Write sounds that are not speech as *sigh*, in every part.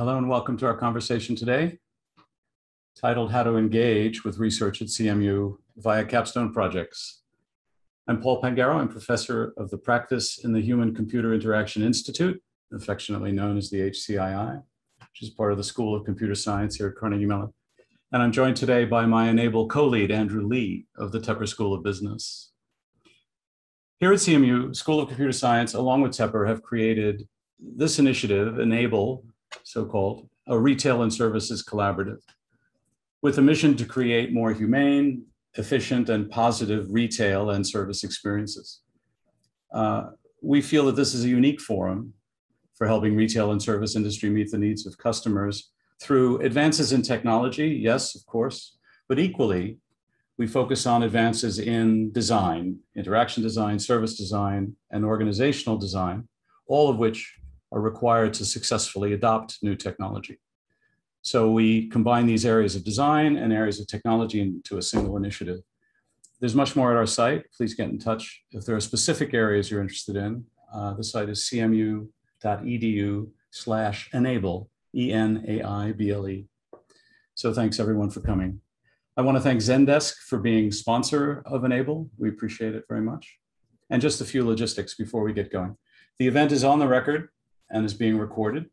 Hello and welcome to our conversation today, titled How to Engage with Research at CMU via Capstone Projects. I'm Paul Pangaro. I'm professor of the practice in the Human Computer Interaction Institute, affectionately known as the HCII, which is part of the School of Computer Science here at Carnegie Mellon. And I'm joined today by my EnAIble co-lead, Andrew Li of the Tepper School of Business. Here at CMU, School of Computer Science, along with Tepper, have created this initiative, EnAIble, so-called, a retail and services collaborative with a mission to create more humane, efficient, and positive retail and service experiences. Uh, we feel that this is a unique forum for helping retail and service industry meet the needs of customers through advances in technology, yes, of course, but equally, we focus on advances in design, interaction design, service design, and organizational design, all of which are required to successfully adopt new technology. So we combine these areas of design and areas of technology into a single initiative. There's much more at our site. Please get in touch if there are specific areas you're interested in. Uh, the site is cmu.edu slash enable, E-N-A-I-B-L-E. So thanks everyone for coming. I want to thank Zendesk for being sponsor of EnAIble. We appreciate it very much. And just a few logistics before we get going. The event is on the record and is being recorded.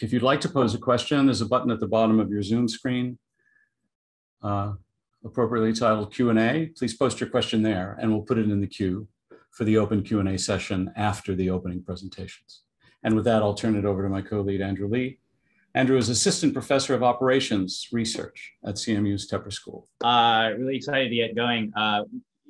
If you'd like to pose a question, there's a button at the bottom of your Zoom screen, uh, appropriately titled Q&A. Please post your question there and we'll put it in the queue for the open Q&A session after the opening presentations. And with that, I'll turn it over to my co-lead, Andrew Li. Andrew is Assistant Professor of Operations Research at CMU's Tepper School. Uh, really excited to get going. Uh,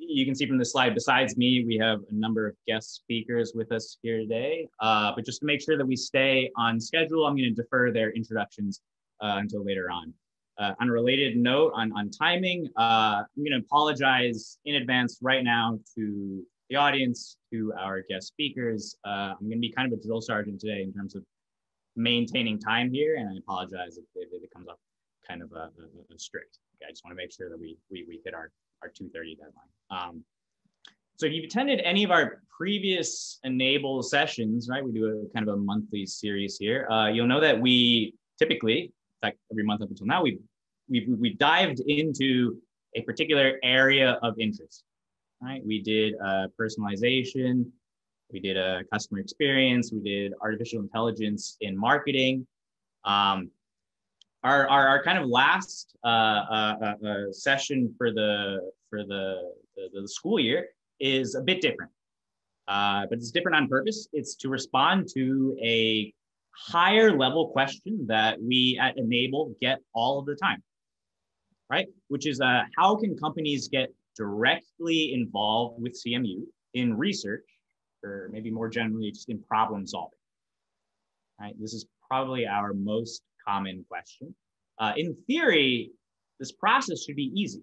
you can see from the slide, besides me, we have a number of guest speakers with us here today. Uh, but just to make sure that we stay on schedule, I'm going to defer their introductions uh, until later on. Uh, on a related note on, on timing, uh, I'm going to apologize in advance right now to the audience, to our guest speakers. Uh, I'm going to be kind of a drill sergeant today in terms of maintaining time here, and I apologize if, if it comes up kind of a, a, a strict. I just want to make sure that we, we, we hit our our 2.30 deadline. Um, so if you've attended any of our previous EnAIble sessions, right, we do a kind of a monthly series here, uh, you'll know that we typically, in fact, every month up until now, we've, we've, we've dived into a particular area of interest, right? We did uh, personalization, we did a customer experience, we did artificial intelligence in marketing. Um, our, our, our kind of last uh, uh, uh, uh, session for the for the, the, the school year is a bit different, uh, but it's different on purpose. It's to respond to a higher level question that we at EnAIble get all of the time, right? Which is uh, how can companies get directly involved with CMU in research, or maybe more generally just in problem solving? Right. This is probably our most common question. Uh, in theory, this process should be easy,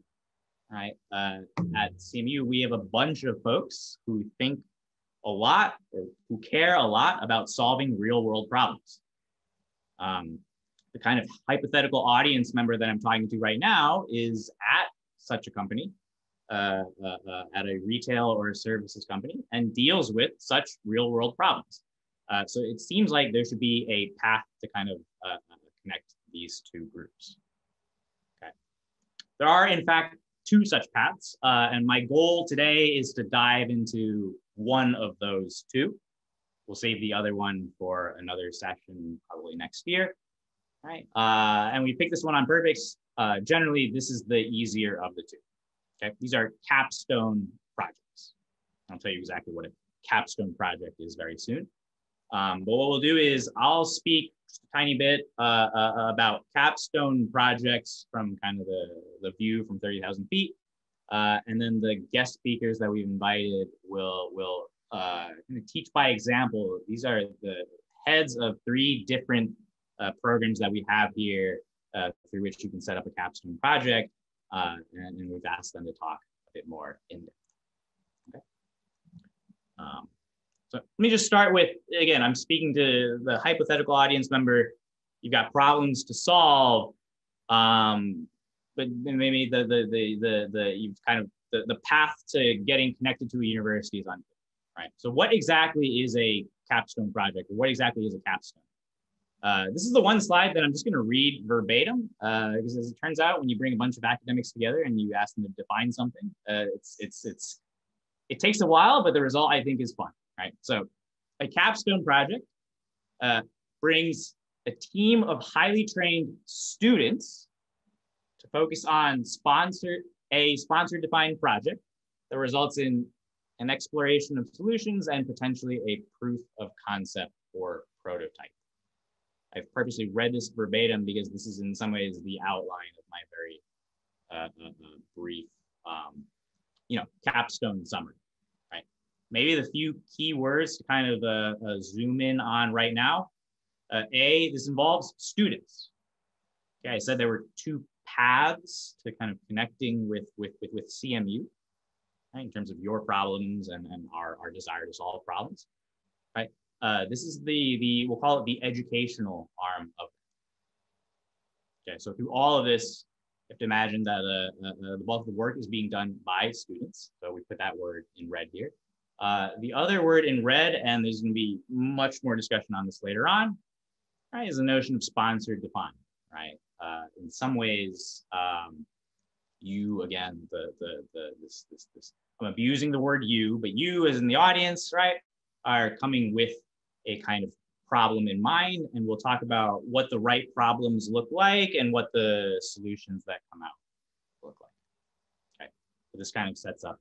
right? Uh, at CMU, we have a bunch of folks who think a lot or who care a lot about solving real world problems. Um, the kind of hypothetical audience member that I'm talking to right now is at such a company, uh, uh, uh, at a retail or a services company, and deals with such real world problems. Uh, so it seems like there should be a path to kind of connect these two groups. Okay. There are, in fact, two such paths, uh, and my goal today is to dive into one of those two. We'll save the other one for another session, probably next year. Right, uh, and we picked this one on purpose. Uh, generally, this is the easier of the two. Okay, these are capstone projects. I'll tell you exactly what a capstone project is very soon. Um, but what we'll do is I'll speak a tiny bit uh, uh, about capstone projects from kind of the, the view from 30,000 feet. Uh, and then the guest speakers that we've invited will, will uh, kind of teach by example. These are the heads of three different uh, programs that we have here uh, through which you can set up a capstone project. And, and, we've asked them to talk a bit more in depth. Okay. Um, so let me just start with, again, I'm speaking to the hypothetical audience member. You've got problems to solve, um, but maybe the, the, the, the, the, you've kind of, the, the path to getting connected to a university is unclear, right? So what exactly is a capstone project? What exactly is a capstone? Uh, this is the one slide that I'm just going to read verbatim uh, because as it turns out, when you bring a bunch of academics together and you ask them to define something, uh, it's it's it's it takes a while, but the result I think is fun, right? So, a capstone project uh, brings a team of highly trained students to focus on sponsor a sponsor defined project that results in an exploration of solutions and potentially a proof of concept or prototype. I've purposely read this verbatim because this is in some ways the outline of my very uh, uh, uh, brief, um, you know, capstone summary? Maybe the few key words to kind of uh, uh, zoom in on right now. Uh, a, this involves students. Okay, I said there were two paths to kind of connecting with, with, with, with CMU right, in terms of your problems and, and our, our desire to solve problems, right? Uh, this is the, the, we'll call it the educational arm of it. Okay, so through all of this, you have to imagine that uh, uh, the bulk of the work is being done by students. So we put that word in red here. Uh, the other word in red, and there's going to be much more discussion on this later on, right, is the notion of sponsored defined, right? Uh, in some ways, um, you again, the the the this this this I'm abusing the word you, but you as in the audience, right, are coming with a kind of problem in mind, and we'll talk about what the right problems look like and what the solutions that come out look like. Okay, so this kind of sets up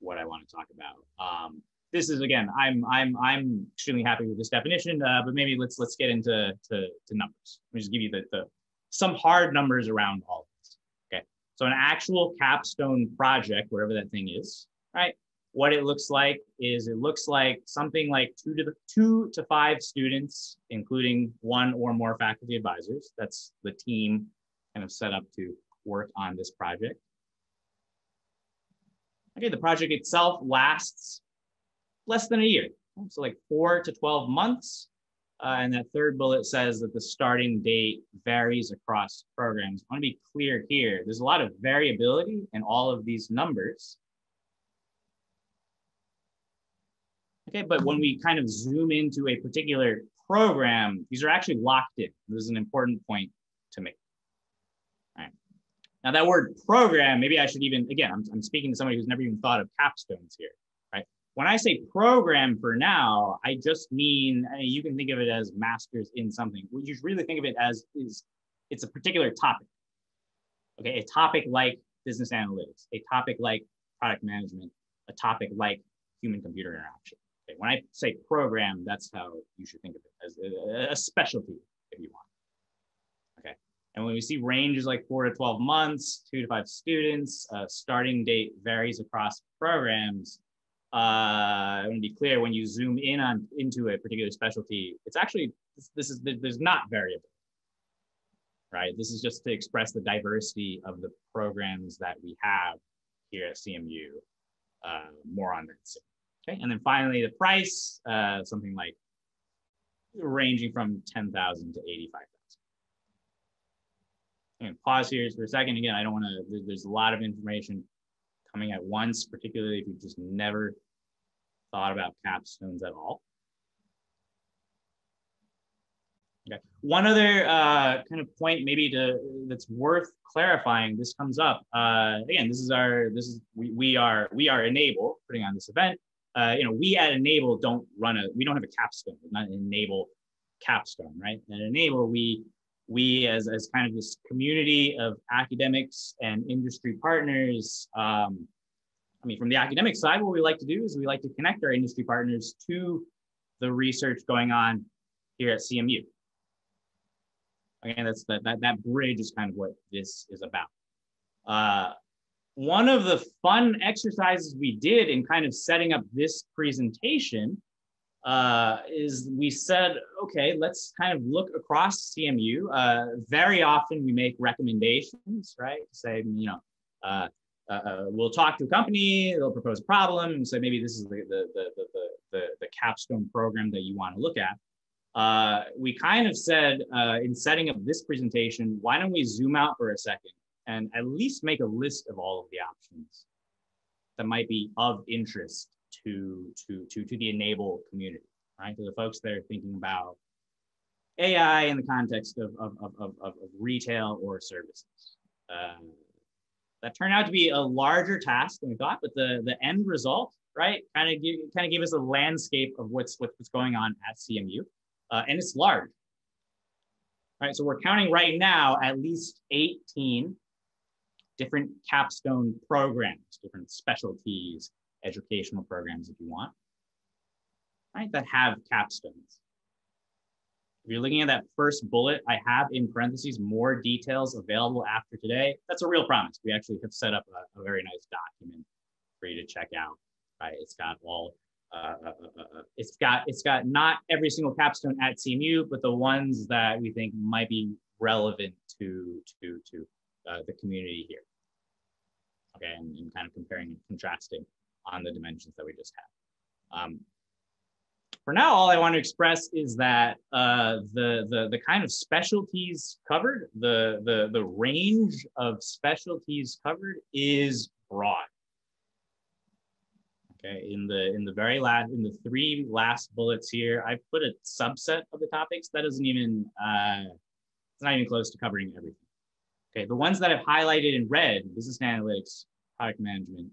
what I want to talk about. Um, this is again, I'm I'm I'm extremely happy with this definition, uh, but maybe let's let's get into to, to numbers. Let me just give you the, the some hard numbers around all of this. Okay, so an actual capstone project, whatever that thing is, right? What it looks like is it looks like something like two to the, two to five students, including one or more faculty advisors. That's the team kind of set up to work on this project. Okay, the project itself lasts less than a year. So like four to 12 months. Uh, and that third bullet says that the starting date varies across programs. I want to be clear here. There's a lot of variability in all of these numbers. Okay, but when we kind of zoom into a particular program, these are actually locked in. This is an important point to make. Now that word program, maybe I should even, again, I'm, I'm speaking to somebody who's never even thought of capstones here, right? When I say program for now, I just mean, I mean, you can think of it as masters in something. What you should really think of it as is, it's a particular topic. Okay, a topic like business analytics, a topic like product management, a topic like human computer interaction. Okay, when I say program, that's how you should think of it as a, a specialty, if you want. And when we see ranges like four to 12 months, two to five students, uh, starting date varies across programs. Uh, I want to be clear, when you zoom in on into a particular specialty, it's actually, this, this is, there's not variable, right? This is just to express the diversity of the programs that we have here at CMU. Uh, more on that soon. Okay, and then finally the price, uh, something like ranging from 10,000 to 85,000. And pause here for a second. Again, I don't want to, there's a lot of information coming at once, particularly if you've just never thought about capstones at all. Okay. One other uh, kind of point maybe to that's worth clarifying. This comes up uh, again. This is our this is we, we are we are EnAIble putting on this event uh, you know, we at EnAIble don't run a, we don't have a capstone, not EnAIble capstone, right? At EnAIble, we, we as, as kind of this community of academics and industry partners, um, I mean, from the academic side, what we like to do is we like to connect our industry partners to the research going on here at CMU. Again, that's that, that, that bridge is kind of what this is about. Uh, one of the fun exercises we did in kind of setting up this presentation uh, is we said, okay, let's kind of look across CMU. Uh, very often we make recommendations, right? Say, you know, uh, uh, uh, we'll talk to a company, they'll propose a problem, and say maybe this is the, the, the, the, the, the capstone program that you want to look at. Uh, we kind of said in setting up this presentation, why don't we zoom out for a second and at least make a list of all of the options that might be of interest to to to to the EnAIble community right to the folks that are thinking about AI in the context of, of, of, of, of retail or services. Uh, that turned out to be a larger task than we thought, but the, the end result, right, kind of kind of gave us a landscape of what's, what's going on at CMU. Uh, and it's large. Right, so we're counting right now at least 18 different capstone programs, different specialties, educational programs if you want, right, that have capstones. If you're looking at that first bullet, I have in parentheses more details available after today. That's a real promise. We actually have set up a, a very nice document for you to check out. Right, it's got all. Uh, uh, uh, uh, it's got it's got not every single capstone at CMU, but the ones that we think might be relevant to to to uh, the community here. Okay, and, and, kind of comparing and contrasting on the dimensions that we just had. Um, for now, all I want to express is that uh, the, the, the kind of specialties covered, the, the, the range of specialties covered is broad. Okay, in the in the very last in the three last bullets here, I put a subset of the topics. That doesn't even uh, it's not even close to covering everything. Okay, the ones that I've highlighted in red: business analytics, product management,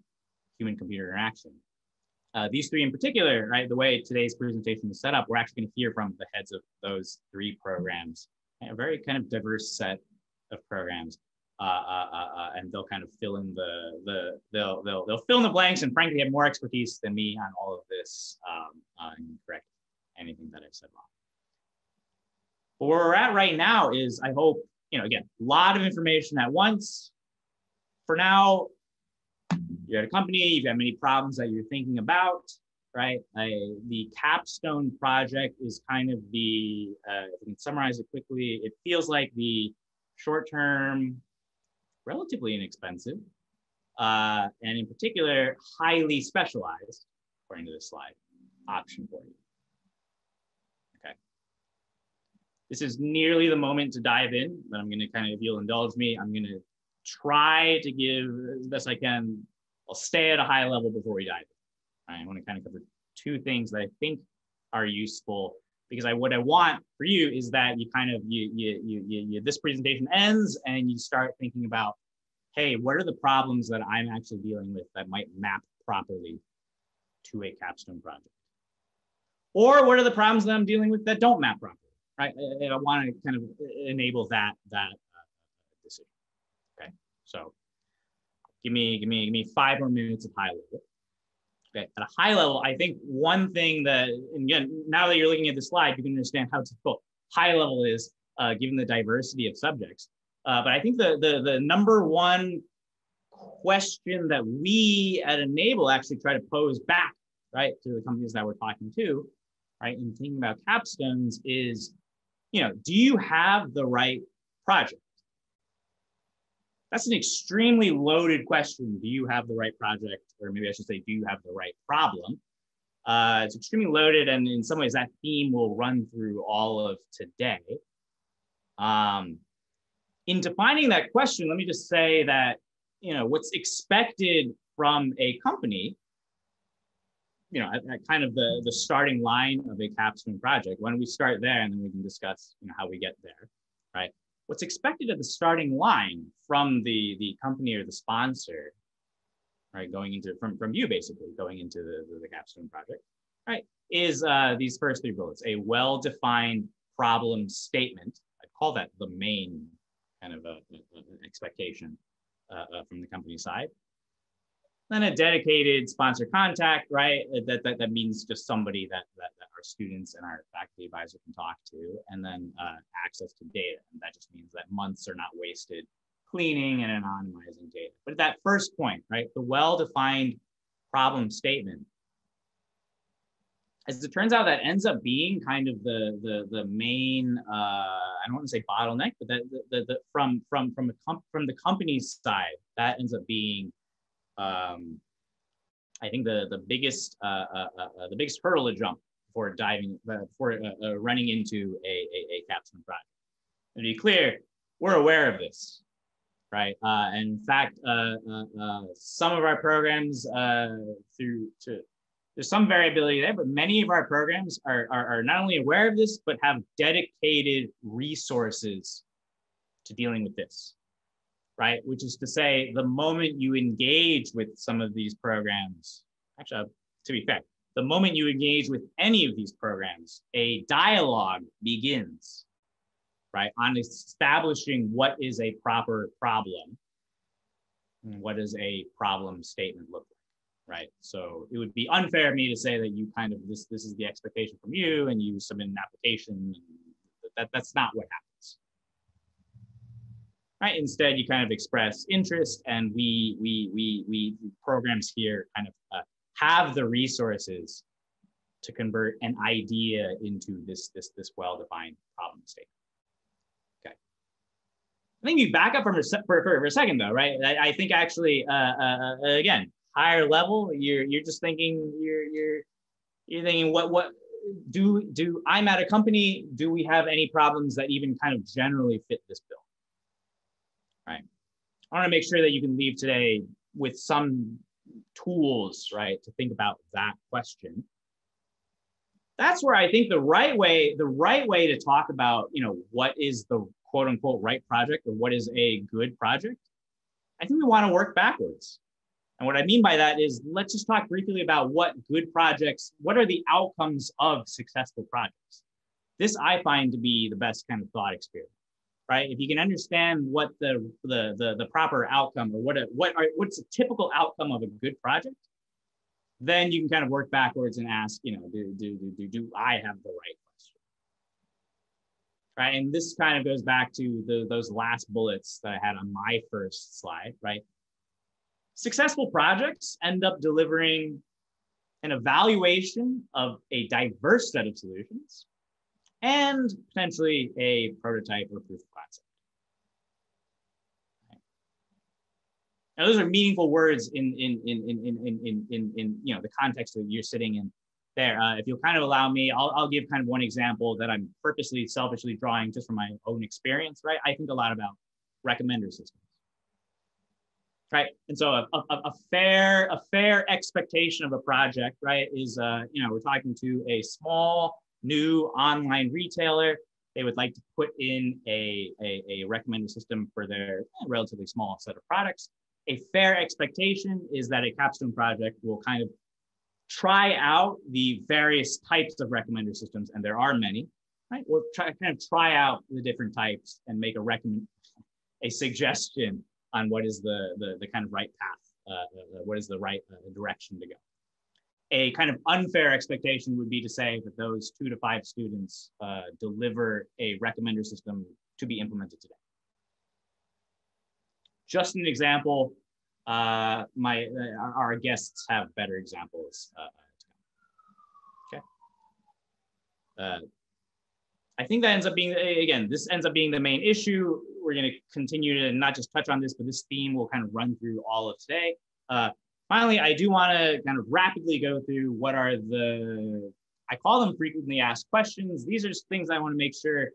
human computer interaction. Uh, these three in particular, right, the way today's presentation is set up, we're actually going to hear from the heads of those three programs, a very kind of diverse set of programs. Uh, uh, uh, uh, and they'll kind of fill in the, the they'll, they'll, they'll fill in the blanks and frankly have more expertise than me on all of this um, uh, and correct anything that I've said wrong. But where we're at right now is I hope, you know, again, a lot of information at once. For now, you're at a company, you've got many problems that you're thinking about, right? I, the capstone project is kind of the, uh, if I can summarize it quickly, it feels like the short term, relatively inexpensive, uh, and in particular, highly specialized, according to this slide, option for you. Okay. This is nearly the moment to dive in, but I'm going to kind of, if you'll indulge me, I'm going to try to give as best I can I'll stay at a high level before we dive. I want to kind of cover two things that I think are useful because I what I want for you is that you kind of you you you, you, you this presentation ends and you start thinking about hey what are the problems that I'm actually dealing with that might map properly to a capstone project? Or what are the problems that I'm dealing with that don't map properly right? I, I want to kind of enable that that uh, decision okay? So Give me, give me, give me five more minutes of high level. Okay. At a high level, I think one thing that, again, now that you're looking at the slide, you can understand how difficult high level is uh, given the diversity of subjects. Uh, but I think the, the, the number one question that we at EnAIble actually try to pose back, right, to the companies that we're talking to, right, in thinking about capstones is, you know, do you have the right project? That's an extremely loaded question. Do you have the right project? Or maybe I should say, do you have the right problem? Uh, it's extremely loaded, and in some ways, that theme will run through all of today. Um, in defining that question, let me just say that you know what's expected from a company. You know, at, at kind of the the starting line of a capstone project. When we start there, and then we can discuss you know how we get there, right? What's expected at the starting line from the, the company or the sponsor, right, going into, from, from you basically, going into the, the, the capstone project, right, is uh, these first three bullets, a well-defined problem statement. I'd call that the main kind of a, a, a expectation uh, uh, from the company side. Then a dedicated sponsor contact, right? That, that, that means just somebody that, that, that our students and our faculty advisor can talk to, and then uh, access to data. And that just means that months are not wasted cleaning and anonymizing data. But at that first point, right, the well-defined problem statement, as it turns out, that ends up being kind of the the the main uh, I don't want to say bottleneck, but that the, the, the from from from the from the company's side, that ends up being um, I think the the biggest uh, uh, uh, uh the biggest hurdle to jump for diving for uh, running into a, a, a capstone project. And to be clear, we're aware of this, right? in fact, some of our programs through to there's some variability there, but many of our programs are, are, are not only aware of this, but have dedicated resources to dealing with this, right? Which is to say, the moment you engage with some of these programs, actually, uh, to be fair, the moment you engage with any of these programs, a dialogue begins, right, on establishing what is a proper problem. What does a problem statement look like, right? So it would be unfair of me to say that you kind of, this, this is the expectation from you and you submit an application. That, that's not what happens. Right? Instead, you kind of express interest and we, we, we, we programs here kind of uh, have the resources to convert an idea into this, this, this well-defined problem statement. Okay. I think you back up for, for, for a second though, right? I, I think actually, uh, uh, uh, again, higher level, you're, you're just thinking, you're, you're, you're thinking what, what, do, do I'm at a company, do we have any problems that even kind of generally fit this bill? I want to make sure that you can leave today with some tools, right, to think about that question. That's where I think the right way, the right way to talk about, you know, what is the quote unquote right project or what is a good project, I think we want to work backwards. And what I mean by that is let's just talk briefly about what good projects, what are the outcomes of successful projects? This I find to be the best kind of thought experiment right? If you can understand what the the the, the proper outcome or what a, what are what's a typical outcome of a good project, then you can kind of work backwards and ask, you know, do do do do, do I have the right question? Right, and this kind of goes back to the those last bullets that I had on my first slide, right? Successful projects end up delivering an evaluation of a diverse set of solutions and potentially a prototype or proof of concept. Now, those are meaningful words in in in in in in in, in you know the context that you're sitting in there. Uh, if you'll kind of allow me, I'll I'll give kind of one example that I'm purposely selfishly drawing just from my own experience. Right, I think a lot about recommender systems. Right, and so a, a, a fair a fair expectation of a project, right, is uh, you know we're talking to a small new online retailer, they would like to put in a, a, a recommender system for their relatively small set of products. A fair expectation is that a capstone project will kind of try out the various types of recommender systems, and there are many, right? We'll try kind of try out the different types and make a recommend a suggestion on what is the the, the kind of right path, uh, uh, what is the right uh, direction to go a kind of unfair expectation would be to say that those two to five students uh, deliver a recommender system to be implemented today. Just an example, uh, my uh, our guests have better examples. Uh, okay. Uh, I think that ends up being, again, this ends up being the main issue. We're going to continue to not just touch on this, but this theme will kind of run through all of today. Uh, Finally, I do want to kind of rapidly go through what are the, I call them frequently asked questions. These are just things I want to make sure,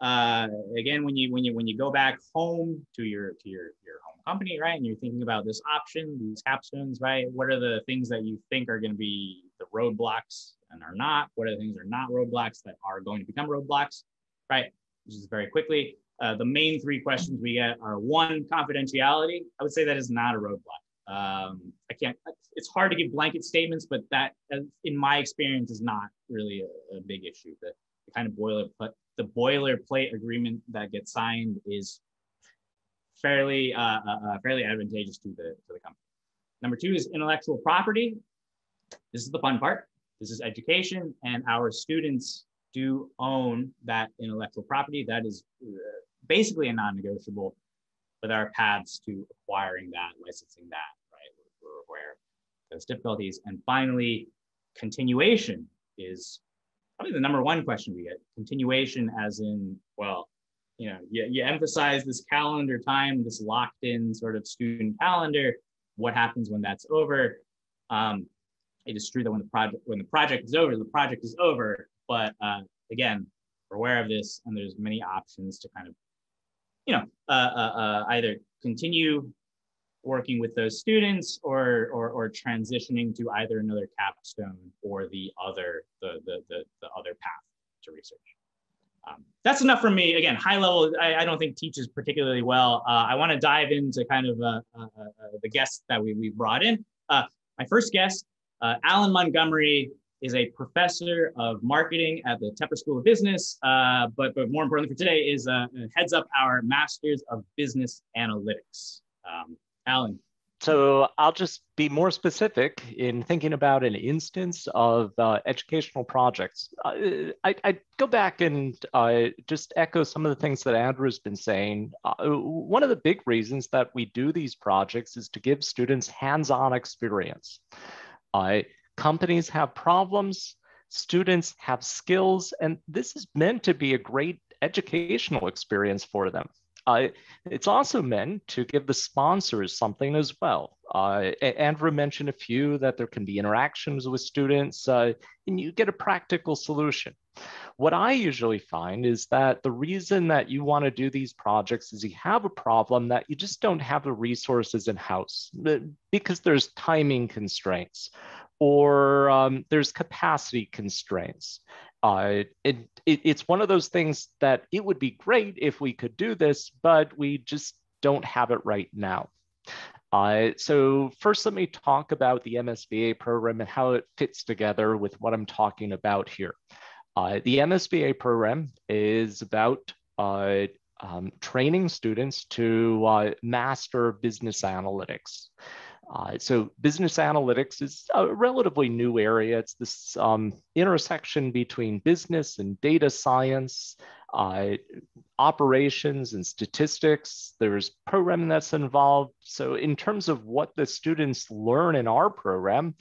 uh, again, when you, when you, when you go back home to your, to your, your home company, right? And you're thinking about this option, these capstones, right? What are the things that you think are going to be the roadblocks and are not? What are the things that are not roadblocks that are going to become roadblocks, right? Just very quickly. Uh, the main three questions we get are one, confidentiality. I would say that is not a roadblock. Um, I can't, it's hard to give blanket statements, but that, in my experience, is not really a, a big issue. The, the kind of boilerplate, the boilerplate agreement that gets signed is fairly, uh, uh, uh, fairly advantageous to the, to the company. Number two is intellectual property. This is the fun part. This is education, and our students do own that intellectual property. That is uh, basically a non-negotiable but there are paths to acquiring that, licensing that, right? We're, we're aware of those difficulties. And finally, continuation is probably the number one question we get. Continuation as in, well, you know, you, you emphasize this calendar time, this locked in sort of student calendar. What happens when that's over? Um, it is true that when the project when the project is over, the project is over. But uh, again, we're aware of this, and there's many options to kind of you know, uh, uh, uh, either continue working with those students or, or, or transitioning to either another capstone or the other, the, the, the, the other path to research. Um, that's enough for me. Again, high level, I, I don't think teaches particularly well. Uh, I wanna dive into kind of uh, uh, uh, the guests that we, we brought in. Uh, my first guest, uh, Alan Montgomery, is a professor of marketing at the Tepper School of Business, but, but more importantly for today is heads up our Masters of Business Analytics. Um, Alan. So I'll just be more specific in thinking about an instance of uh, educational projects. Uh, I, I, go back and uh, just echo some of the things that Andrew's been saying. Uh, one of the big reasons that we do these projects is to give students hands-on experience. companies have problems, students have skills, and this is meant to be a great educational experience for them. Uh, it's also meant to give the sponsors something as well. Uh, Andrew mentioned a few that there can be interactions with students uh, and you get a practical solution. What I usually find is that the reason that you want to do these projects is you have a problem that you just don't have the resources in house because there's timing constraints or um, there's capacity constraints. Uh, it, it, it's one of those things that it would be great if we could do this, but we just don't have it right now. Uh, so first, let me talk about the MSBA program and how it fits together with what I'm talking about here. Uh, the MSBA program is about uh, um, training students to uh, master business analytics. Uh, so business analytics is a relatively new area. It's this um, intersection between business and data science, uh, operations and statistics. There's programming that's involved. So in terms of what the students learn in our program,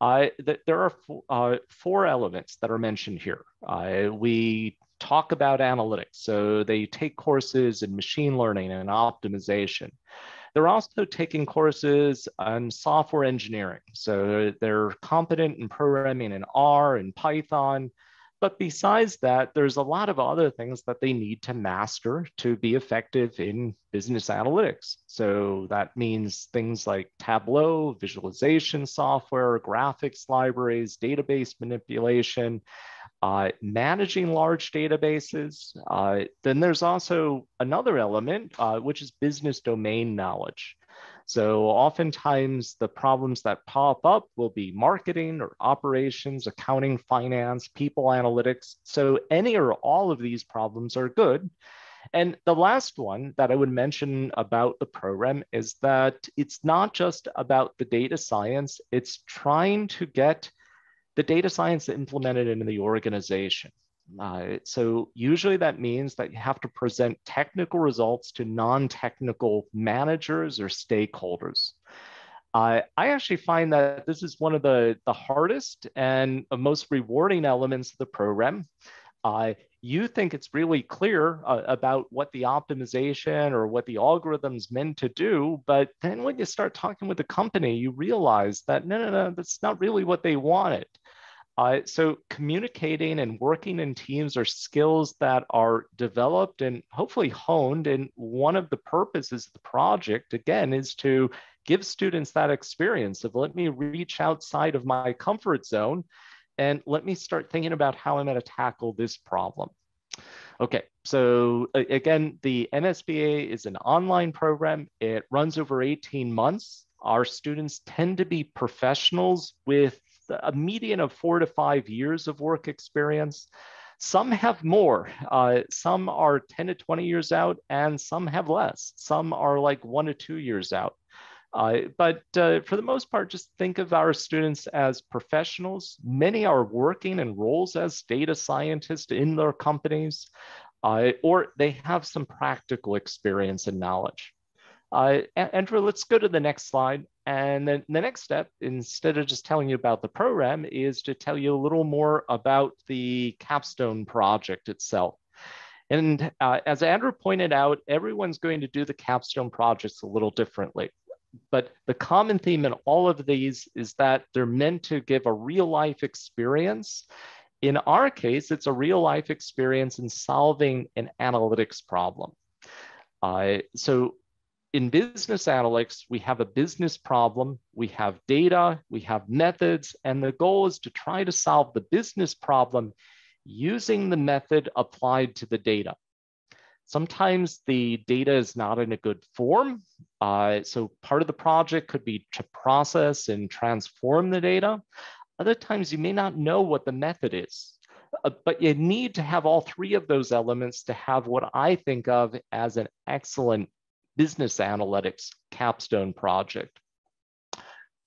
uh, th there are uh, four elements that are mentioned here. Uh, we talk about analytics. So they take courses in machine learning and optimization. They're also taking courses on software engineering. So they're competent in programming in R and Python. But besides that, there's a lot of other things that they need to master to be effective in business analytics. So that means things like Tableau, visualization software, graphics libraries, database manipulation, uh, managing large databases. Uh, then there's also another element, uh, which is business domain knowledge. So oftentimes the problems that pop up will be marketing or operations, accounting, finance, people analytics. So any or all of these problems are good. And the last one that I would mention about the program is that it's not just about the data science, it's trying to get the data science implemented into the organization. Uh, so usually that means that you have to present technical results to non-technical managers or stakeholders. Uh, I actually find that this is one of the, the hardest and most rewarding elements of the program. Uh, you think it's really clear uh, about what the optimization or what the algorithm's meant to do, but then when you start talking with the company, you realize that no, no, no, that's not really what they wanted. Uh, so communicating and working in teams are skills that are developed and hopefully honed. And one of the purposes of the project, again, is to give students that experience of let me reach outside of my comfort zone and let me start thinking about how I'm going to tackle this problem. Okay, so again, the MSBA is an online program. It runs over 18 months. Our students tend to be professionals with a median of four to five years of work experience. Some have more. Uh, some are 10 to 20 years out, and some have less. Some are like one to two years out. Uh, but uh, for the most part, just think of our students as professionals. Many are working in roles as data scientists in their companies, uh, or they have some practical experience and knowledge. Uh, Andrew, let's go to the next slide. And then the next step, instead of just telling you about the program, is to tell you a little more about the capstone project itself. And uh, as Andrew pointed out, everyone's going to do the capstone projects a little differently. But the common theme in all of these is that they're meant to give a real life experience. In our case, it's a real life experience in solving an analytics problem. Uh, so in business analytics, we have a business problem, we have data, we have methods, and the goal is to try to solve the business problem using the method applied to the data. Sometimes the data is not in a good form. Uh, so part of the project could be to process and transform the data. Other times you may not know what the method is. Uh, but you need to have all three of those elements to have what I think of as an excellent business analytics capstone project.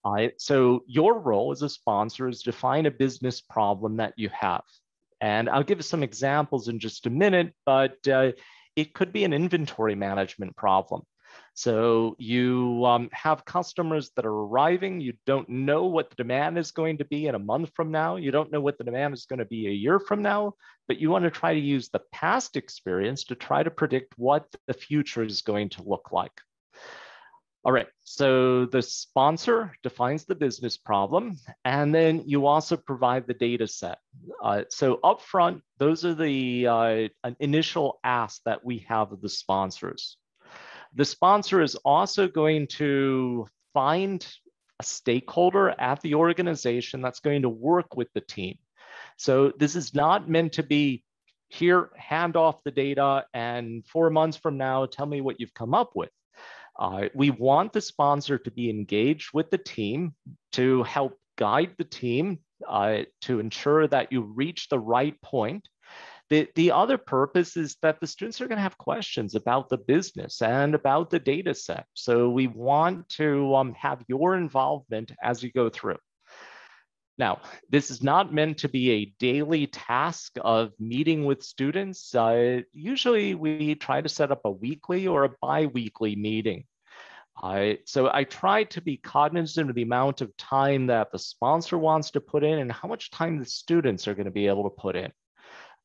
Uh, so your role as a sponsor is to define a business problem that you have. And I'll give you some examples in just a minute, but uh, it could be an inventory management problem. So you um, have customers that are arriving. You don't know what the demand is going to be in a month from now. You don't know what the demand is going to be a year from now, but you want to try to use the past experience to try to predict what the future is going to look like. All right, so the sponsor defines the business problem, and then you also provide the data set. Uh, so upfront, those are the uh, initial asks that we have of the sponsors. The sponsor is also going to find a stakeholder at the organization that's going to work with the team. So this is not meant to be here, hand off the data, and four months from now, tell me what you've come up with. Uh, we want the sponsor to be engaged with the team to help guide the team uh, to ensure that you reach the right point the, the other purpose is that the students are going to have questions about the business and about the data set. So we want to um, have your involvement as you go through. Now, this is not meant to be a daily task of meeting with students. Uh, usually we try to set up a weekly or a bi-weekly meeting. Uh, so I try to be cognizant of the amount of time that the sponsor wants to put in and how much time the students are going to be able to put in.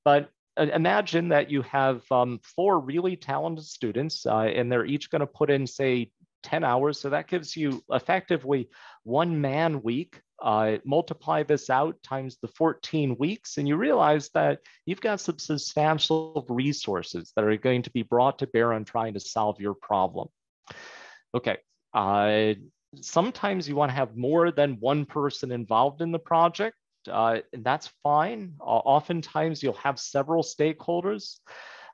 But imagine that you have um, four really talented students uh, and they're each going to put in, say, 10 hours. So that gives you effectively one man week. Uh, multiply this out times the 14 weeks, and you realize that you've got some substantial resources that are going to be brought to bear on trying to solve your problem. Okay. Uh, sometimes you want to have more than one person involved in the project uh, and that's fine. Oftentimes you'll have several stakeholders.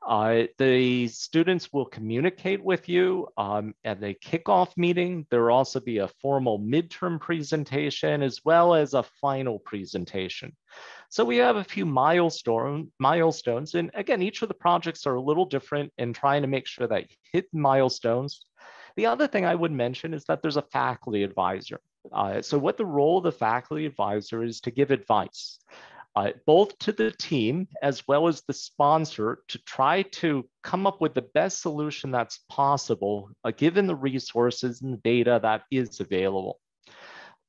Uh, the students will communicate with you um, at a kickoff meeting. There will also be a formal midterm presentation as well as a final presentation. So we have a few milestone, milestones. And again, each of the projects are a little different in trying to make sure that hit milestones. The other thing I would mention is that there's a faculty advisor. Uh, so what the role of the faculty advisor is to give advice, uh, both to the team as well as the sponsor to try to come up with the best solution that's possible, uh, given the resources and the data that is available.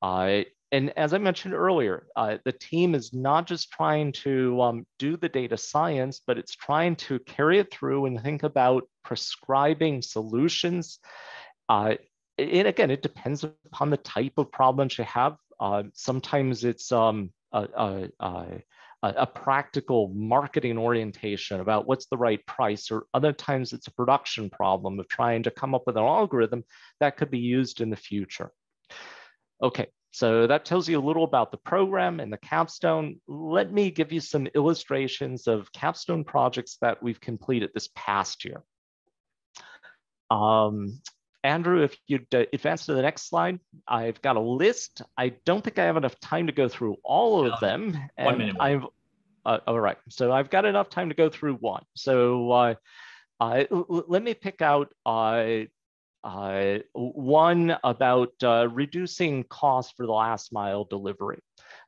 Uh, and as I mentioned earlier, uh, the team is not just trying to um, do the data science, but it's trying to carry it through and think about prescribing solutions uh, and again, it depends upon the type of problems you have. Uh, sometimes it's um, a, a, a, practical marketing orientation about what's the right price, or other times it's a production problem of trying to come up with an algorithm that could be used in the future. Okay, so that tells you a little about the program and the capstone. Let me give you some illustrations of capstone projects that we've completed this past year. Um, Andrew, if you'd uh, advance to the next slide, I've got a list. I don't think I have enough time to go through all of them. One minute. I've, uh, all right, so I've got enough time to go through one. So uh, let me pick out uh, uh, one about uh, reducing cost for the last mile delivery.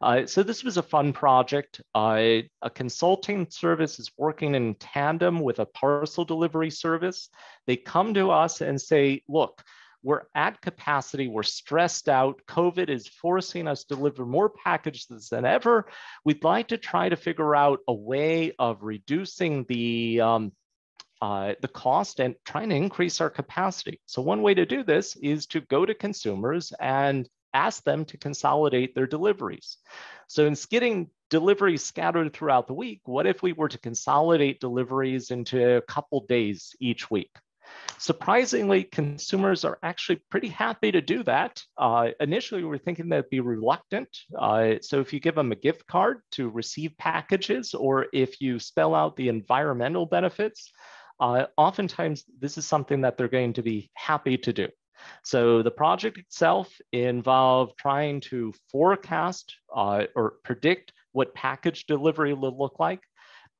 Uh, so this was a fun project. Uh, a consulting service is working in tandem with a parcel delivery service. They come to us and say, look, we're at capacity, we're stressed out. COVID is forcing us to deliver more packages than ever. We'd like to try to figure out a way of reducing the um, uh, the cost and trying to increase our capacity. So one way to do this is to go to consumers and ask them to consolidate their deliveries. So instead getting deliveries scattered throughout the week, what if we were to consolidate deliveries into a couple days each week? Surprisingly, consumers are actually pretty happy to do that. Uh, initially, we were thinking they'd be reluctant. Uh, so if you give them a gift card to receive packages, or if you spell out the environmental benefits, uh, oftentimes this is something that they're going to be happy to do. So the project itself involved trying to forecast uh, or predict what package delivery will look like.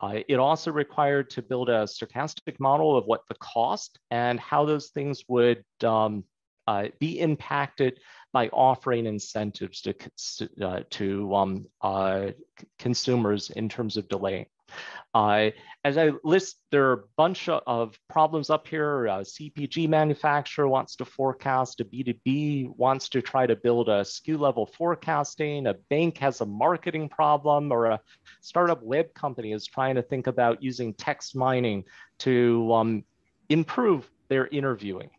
Uh, it also required to build a stochastic model of what the cost and how those things would um, uh, be impacted by offering incentives to, uh, to um, uh, consumers in terms of delaying. Uh, as I list, there are a bunch of problems up here. A CPG manufacturer wants to forecast, a B2B wants to try to build a SKU level forecasting, a bank has a marketing problem, or a startup web company is trying to think about using text mining to um, improve their interviewing.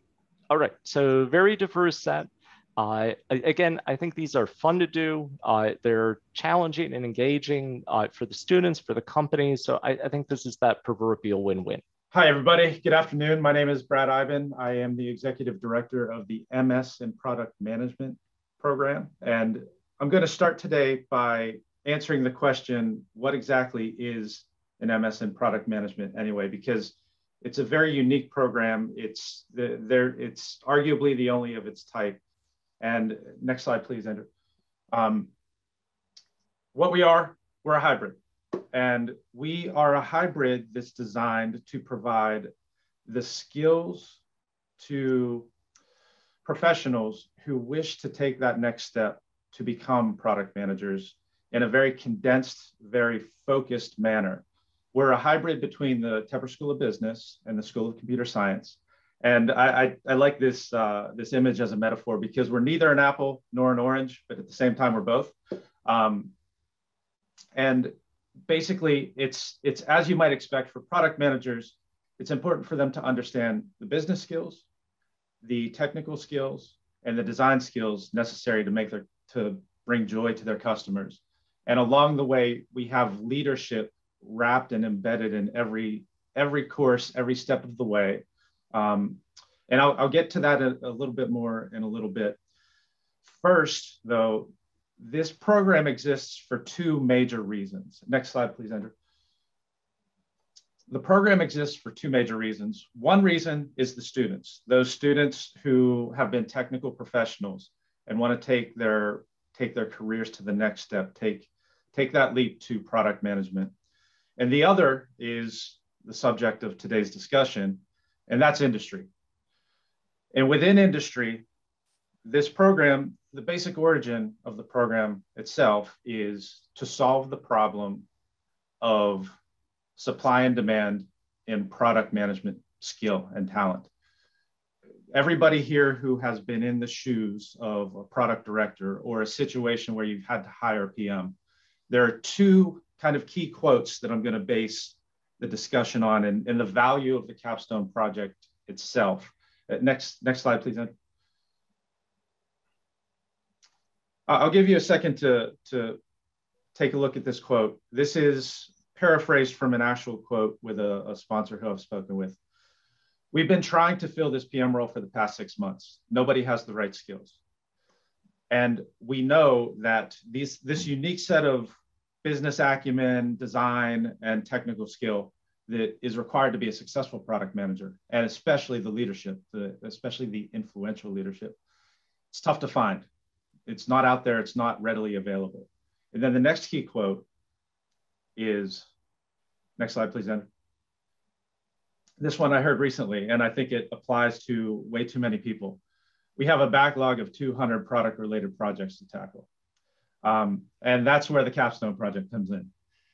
All right, so very diverse set. Uh, again, I think these are fun to do. Uh, they're challenging and engaging uh, for the students, for the companies. So I, I think this is that proverbial win-win. Hi, everybody. Good afternoon. My name is Brad Eiben. I am the Executive Director of the MS in Product Management program. And I'm going to start today by answering the question, what exactly is an MS in Product Management anyway? Because it's a very unique program. It's, the, there, it's arguably the only of its type and next slide, please, Andrew. Um, what we are, we're a hybrid. And we are a hybrid that's designed to provide the skills to professionals who wish to take that next step to become product managers in a very condensed, very focused manner. We're a hybrid between the Tepper School of Business and the School of Computer Science. And I, I, I like this, uh, this image as a metaphor because we're neither an apple nor an orange, but at the same time, we're both. Um, and basically, it's, it's as you might expect for product managers, it's important for them to understand the business skills, the technical skills, and the design skills necessary to make their, to bring joy to their customers. And along the way, we have leadership wrapped and embedded in every, every course, every step of the way um, and I'll, I'll, get to that a, a little bit more in a little bit. First, though, this program exists for two major reasons. Next slide, please, Andrew. The program exists for two major reasons. One reason is the students, those students who have been technical professionals and want to take their take their careers to the next step, take take that leap to product management. And the other is the subject of today's discussion, and that's industry. And within industry, this program, the basic origin of the program itself is to solve the problem of supply and demand in product management skill and talent. Everybody here who has been in the shoes of a product director or a situation where you've had to hire PM, there are two kind of key quotes that I'm going to base the discussion on and, and the value of the capstone project itself. Uh, next, next slide, please. I'll give you a second to, to take a look at this quote. This is paraphrased from an actual quote with a, a sponsor who I've spoken with. We've been trying to fill this PM role for the past six months. Nobody has the right skills. And we know that these, this unique set of business acumen, design, and technical skill that is required to be a successful product manager, and especially the leadership, the, especially the influential leadership. It's tough to find. It's not out there, it's not readily available. And then the next key quote is next slide, please, Andrew. This one I heard recently, and I think it applies to way too many people. We have a backlog of 200 product related projects to tackle. Um, and that's where the capstone project comes in.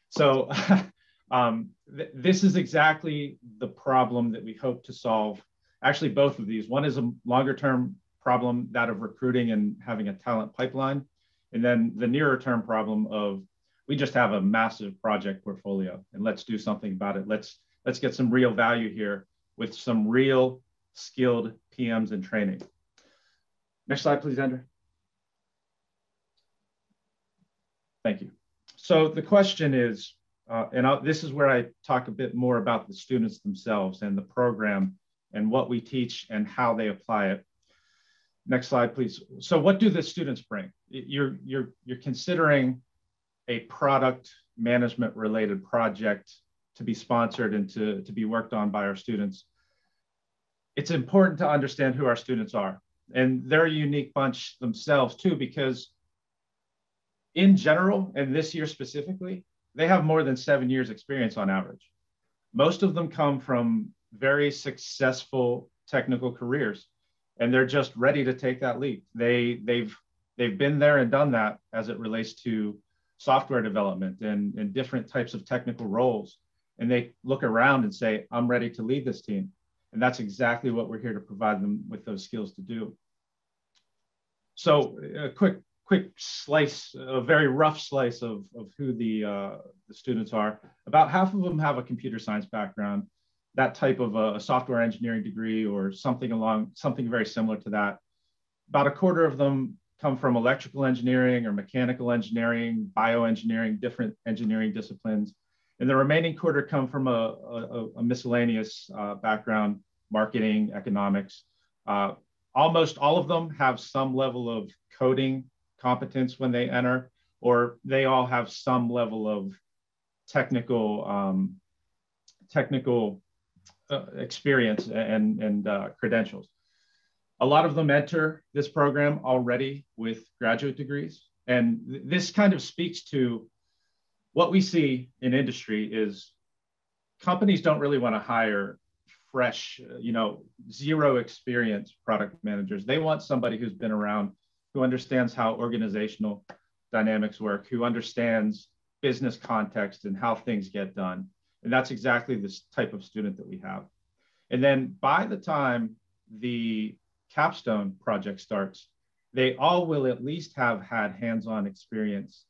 So *laughs* um, th this is exactly the problem that we hope to solve. Actually, both of these. One is a longer term problem, that of recruiting and having a talent pipeline. And then the nearer term problem of we just have a massive project portfolio and let's do something about it. Let's let's get some real value here with some real skilled PMs and training. Next slide, please, Andrew. Thank you. So the question is, uh, and I'll, this is where I talk a bit more about the students themselves and the program and what we teach and how they apply it. Next slide, please. So what do the students bring? You're, you're, you're considering a product management related project to be sponsored and to, to be worked on by our students. It's important to understand who our students are. And they're a unique bunch themselves too, because in general, and this year specifically, they have more than seven years experience on average. Most of them come from very successful technical careers and they're just ready to take that leap. They they've they've been there and done that as it relates to software development and, and different types of technical roles. And they look around and say, I'm ready to lead this team. And that's exactly what we're here to provide them with those skills to do. So a quick quick slice, a very rough slice of, of who the, uh, the students are. About half of them have a computer science background, that type of a, a software engineering degree or something along, something very similar to that. About a quarter of them come from electrical engineering or mechanical engineering, bioengineering, different engineering disciplines. And the remaining quarter come from a, a, a miscellaneous uh, background, marketing, economics. Uh, almost all of them have some level of coding competence when they enter, or they all have some level of technical um, technical uh, experience and, and uh, credentials. A lot of them enter this program already with graduate degrees. And th this kind of speaks to what we see in industry is companies don't really want to hire fresh, you know, zero experience product managers. They want somebody who's been around who understands how organizational dynamics work, who understands business context and how things get done. And that's exactly this type of student that we have. And then by the time the capstone project starts, they all will at least have had hands-on experience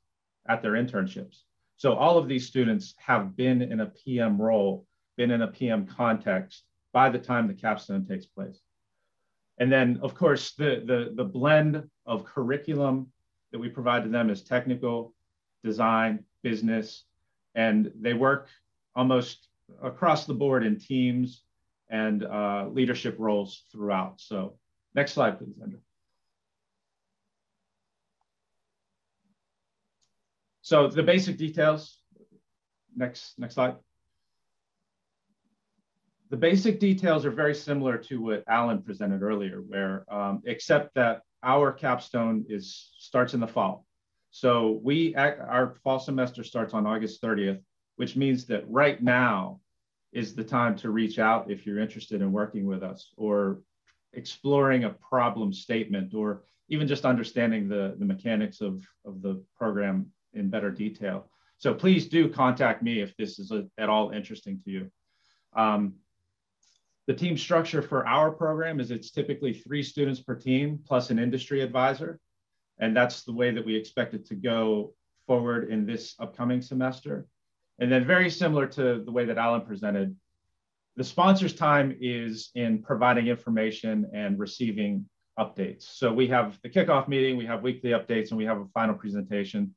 at their internships. So all of these students have been in a PM role, been in a PM context by the time the capstone takes place. And then, of course, the, the, the blend of curriculum that we provide to them is technical, design, business, and they work almost across the board in teams and uh, leadership roles throughout. So next slide, please, Andrew. So the basic details, next, next slide the basic details are very similar to what Alan presented earlier, where um, except that our capstone is starts in the fall. So we our fall semester starts on August 30th, which means that right now is the time to reach out if you're interested in working with us or exploring a problem statement or even just understanding the, the mechanics of, of the program in better detail. So please do contact me if this is a, at all interesting to you. Um, the team structure for our program is it's typically three students per team plus an industry advisor. And that's the way that we expect it to go forward in this upcoming semester. And then very similar to the way that Alan presented, the sponsor's time is in providing information and receiving updates. So we have the kickoff meeting, we have weekly updates, and we have a final presentation.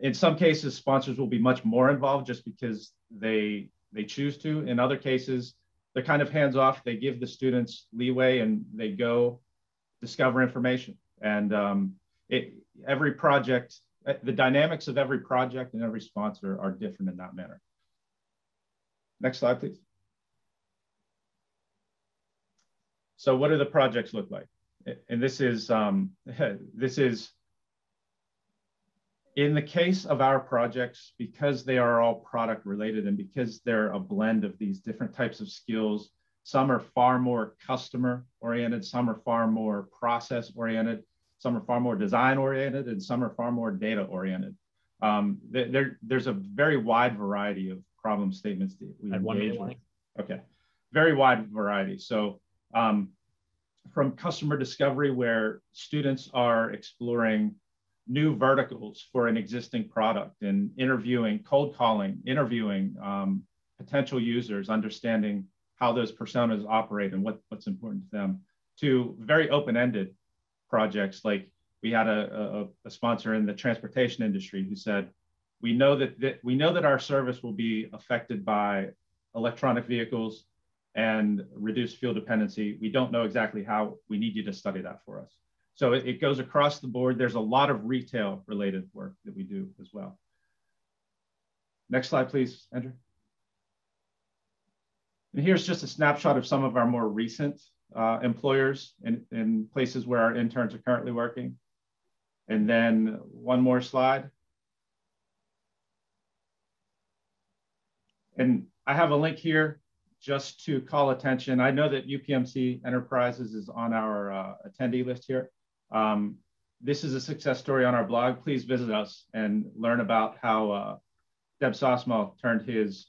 In some cases, sponsors will be much more involved just because they they choose to. In other cases, they're kind of hands off. They give the students leeway and they go discover information. And um, it, every project, the dynamics of every project and every sponsor are different in that manner. Next slide, please. So what do the projects look like? And this is, um, *laughs* this is in the case of our projects, because they are all product related and because they're a blend of these different types of skills, some are far more customer oriented, some are far more process oriented, some are far more design oriented, and some are far more data oriented. Um, there, there's a very wide variety of problem statements that we engage with. Okay, very wide variety. So um, from customer discovery, where students are exploring new verticals for an existing product and interviewing, cold calling, interviewing um, potential users, understanding how those personas operate and what, what's important to them, to very open-ended projects. Like we had a, a, a, sponsor in the transportation industry who said, we know that, that we know that our service will be affected by electronic vehicles, and reduce fuel dependency. We don't know exactly how. We need you to study that for us. So it, it goes across the board. There's a lot of retail related work that we do as well. Next slide, please, Andrew. And here's just a snapshot of some of our more recent uh, employers in places where our interns are currently working. And then one more slide. And I have a link here just to call attention. I know that UPMC Enterprises is on our uh, attendee list here. Um, this is a success story on our blog. Please visit us and learn about how uh, Deb Sosmo turned his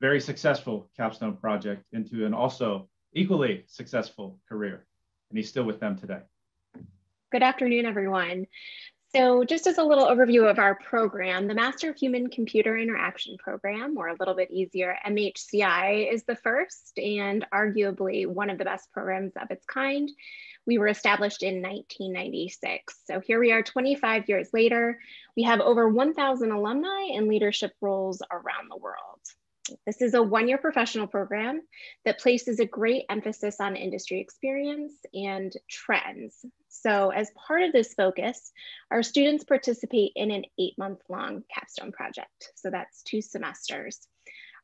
very successful capstone project into an also equally successful career. And he's still with them today. Good afternoon, everyone. So just as a little overview of our program, the Master of Human Computer Interaction Program, or a little bit easier, MHCI, is the first and arguably one of the best programs of its kind. We were established in 1996. So here we are 25 years later. We have over 1,000 alumni in leadership roles around the world. This is a one-year professional program that places a great emphasis on industry experience and trends. So as part of this focus, our students participate in an eight month long capstone project. So that's two semesters.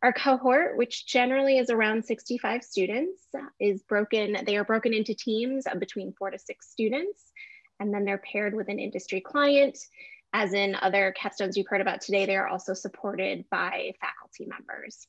Our cohort, which generally is around 65 students, is broken, they are broken into teams of between four to six students, and then they're paired with an industry client. As in other capstones you've heard about today, they are also supported by faculty members.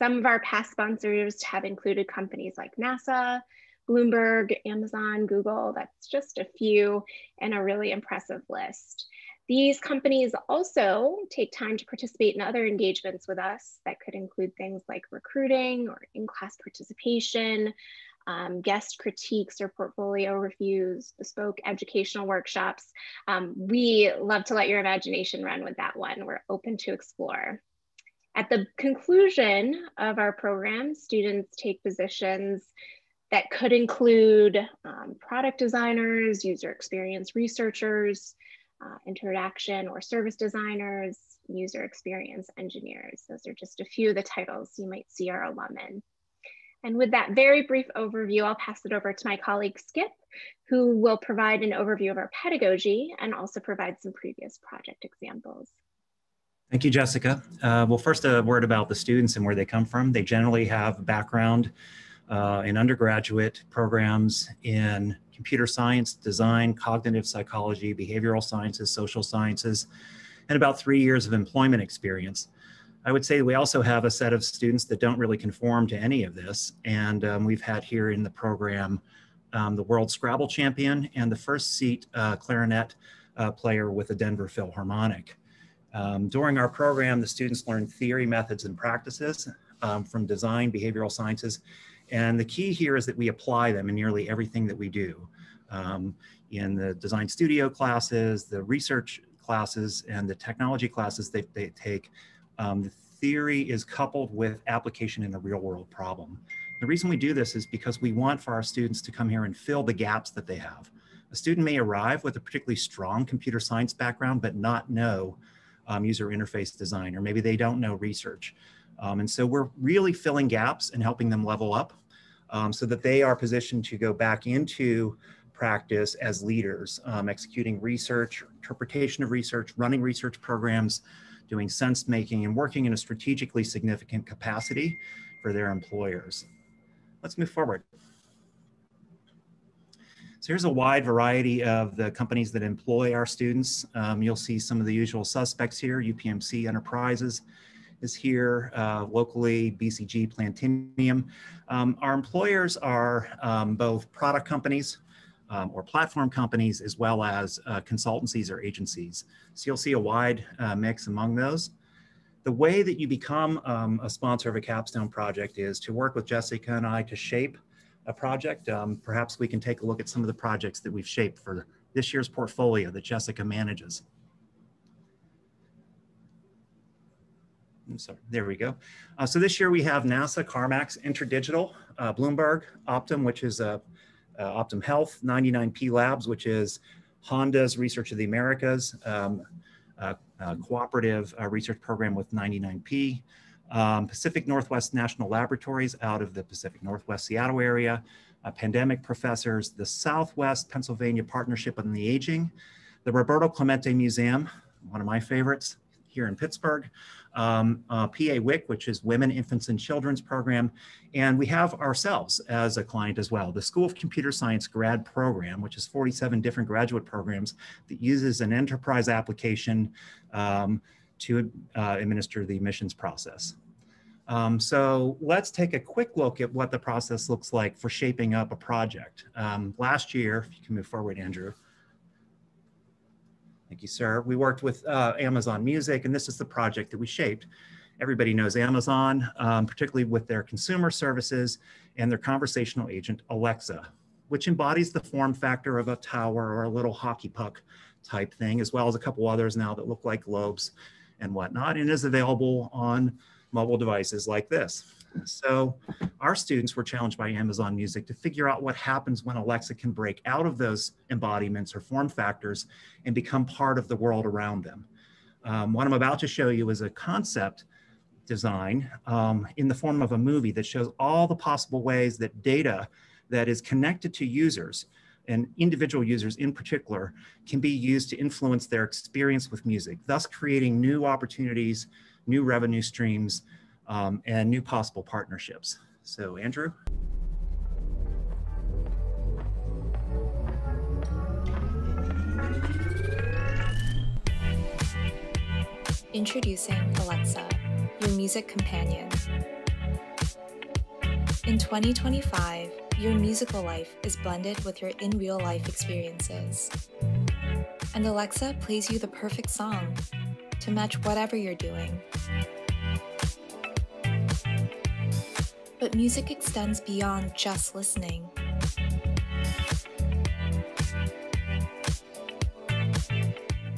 Some of our past sponsors have included companies like NASA, Bloomberg, Amazon, Google, that's just a few and a really impressive list. These companies also take time to participate in other engagements with us that could include things like recruiting or in-class participation, um, guest critiques or portfolio reviews, bespoke educational workshops. Um, we love to let your imagination run with that one. We're open to explore. At the conclusion of our program, students take positions that could include um, product designers, user experience researchers, uh, interaction or service designers, user experience engineers. Those are just a few of the titles you might see our alum in. And with that very brief overview, I'll pass it over to my colleague Skip, who will provide an overview of our pedagogy and also provide some previous project examples. Thank you, Jessica. Uh, well, first a word about the students and where they come from. They generally have background uh, in undergraduate programs in computer science, design, cognitive psychology, behavioral sciences, social sciences, and about three years of employment experience. I would say we also have a set of students that don't really conform to any of this. And um, we've had here in the program um, the World Scrabble champion and the first seat uh, clarinet uh, player with the Denver Philharmonic. Um, during our program, the students learn theory, methods, and practices um, from design, behavioral sciences, and the key here is that we apply them in nearly everything that we do. Um, in the design studio classes, the research classes, and the technology classes they, they take, um, the theory is coupled with application in a real world problem. The reason we do this is because we want for our students to come here and fill the gaps that they have. A student may arrive with a particularly strong computer science background, but not know um, user interface design, or maybe they don't know research. Um, and so we're really filling gaps and helping them level up um, so that they are positioned to go back into practice as leaders, um, executing research, interpretation of research, running research programs, doing sense making, and working in a strategically significant capacity for their employers. Let's move forward. So here's a wide variety of the companies that employ our students. Um, you'll see some of the usual suspects here, UPMC Enterprises, is here uh, locally, BCG, Plantinium. Um, our employers are um, both product companies um, or platform companies as well as uh, consultancies or agencies. So you'll see a wide uh, mix among those. The way that you become um, a sponsor of a capstone project is to work with Jessica and I to shape a project. Um, perhaps we can take a look at some of the projects that we've shaped for this year's portfolio that Jessica manages. sorry, there we go. Uh, so this year we have NASA, CarMax, InterDigital, uh, Bloomberg, Optum, which is uh, uh Optum Health, 99P Labs, which is Honda's Research of the Americas, um, uh, uh, cooperative research program with 99P, um, Pacific Northwest National Laboratories out of the Pacific Northwest Seattle area, uh, pandemic professors, the Southwest Pennsylvania Partnership on the Aging, the Roberto Clemente Museum, one of my favorites here in Pittsburgh, um, uh, PA WIC, which is Women, Infants, and Children's Program, and we have ourselves as a client as well, the School of Computer Science grad program, which is 47 different graduate programs that uses an enterprise application um, to uh, administer the admissions process. Um, so let's take a quick look at what the process looks like for shaping up a project. Um, last year, if you can move forward, Andrew. Thank you, sir. We worked with uh, Amazon Music, and this is the project that we shaped. Everybody knows Amazon, um, particularly with their consumer services and their conversational agent, Alexa, which embodies the form factor of a tower or a little hockey puck type thing, as well as a couple others now that look like globes and whatnot, and is available on mobile devices like this. So our students were challenged by Amazon Music to figure out what happens when Alexa can break out of those embodiments or form factors and become part of the world around them. Um, what I'm about to show you is a concept design um, in the form of a movie that shows all the possible ways that data that is connected to users and individual users in particular can be used to influence their experience with music, thus creating new opportunities, new revenue streams, um, and new possible partnerships. So Andrew? Introducing Alexa, your music companion. In 2025, your musical life is blended with your in real life experiences. And Alexa plays you the perfect song to match whatever you're doing. But music extends beyond just listening.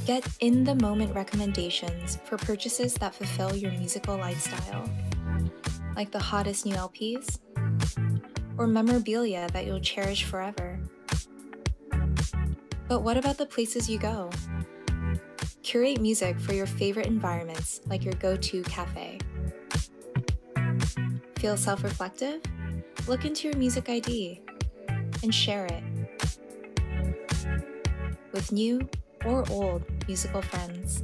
Get in the moment recommendations for purchases that fulfill your musical lifestyle, like the hottest new LPs or memorabilia that you'll cherish forever. But what about the places you go? Curate music for your favorite environments, like your go to cafe. Feel self reflective? Look into your music ID and share it with new or old musical friends.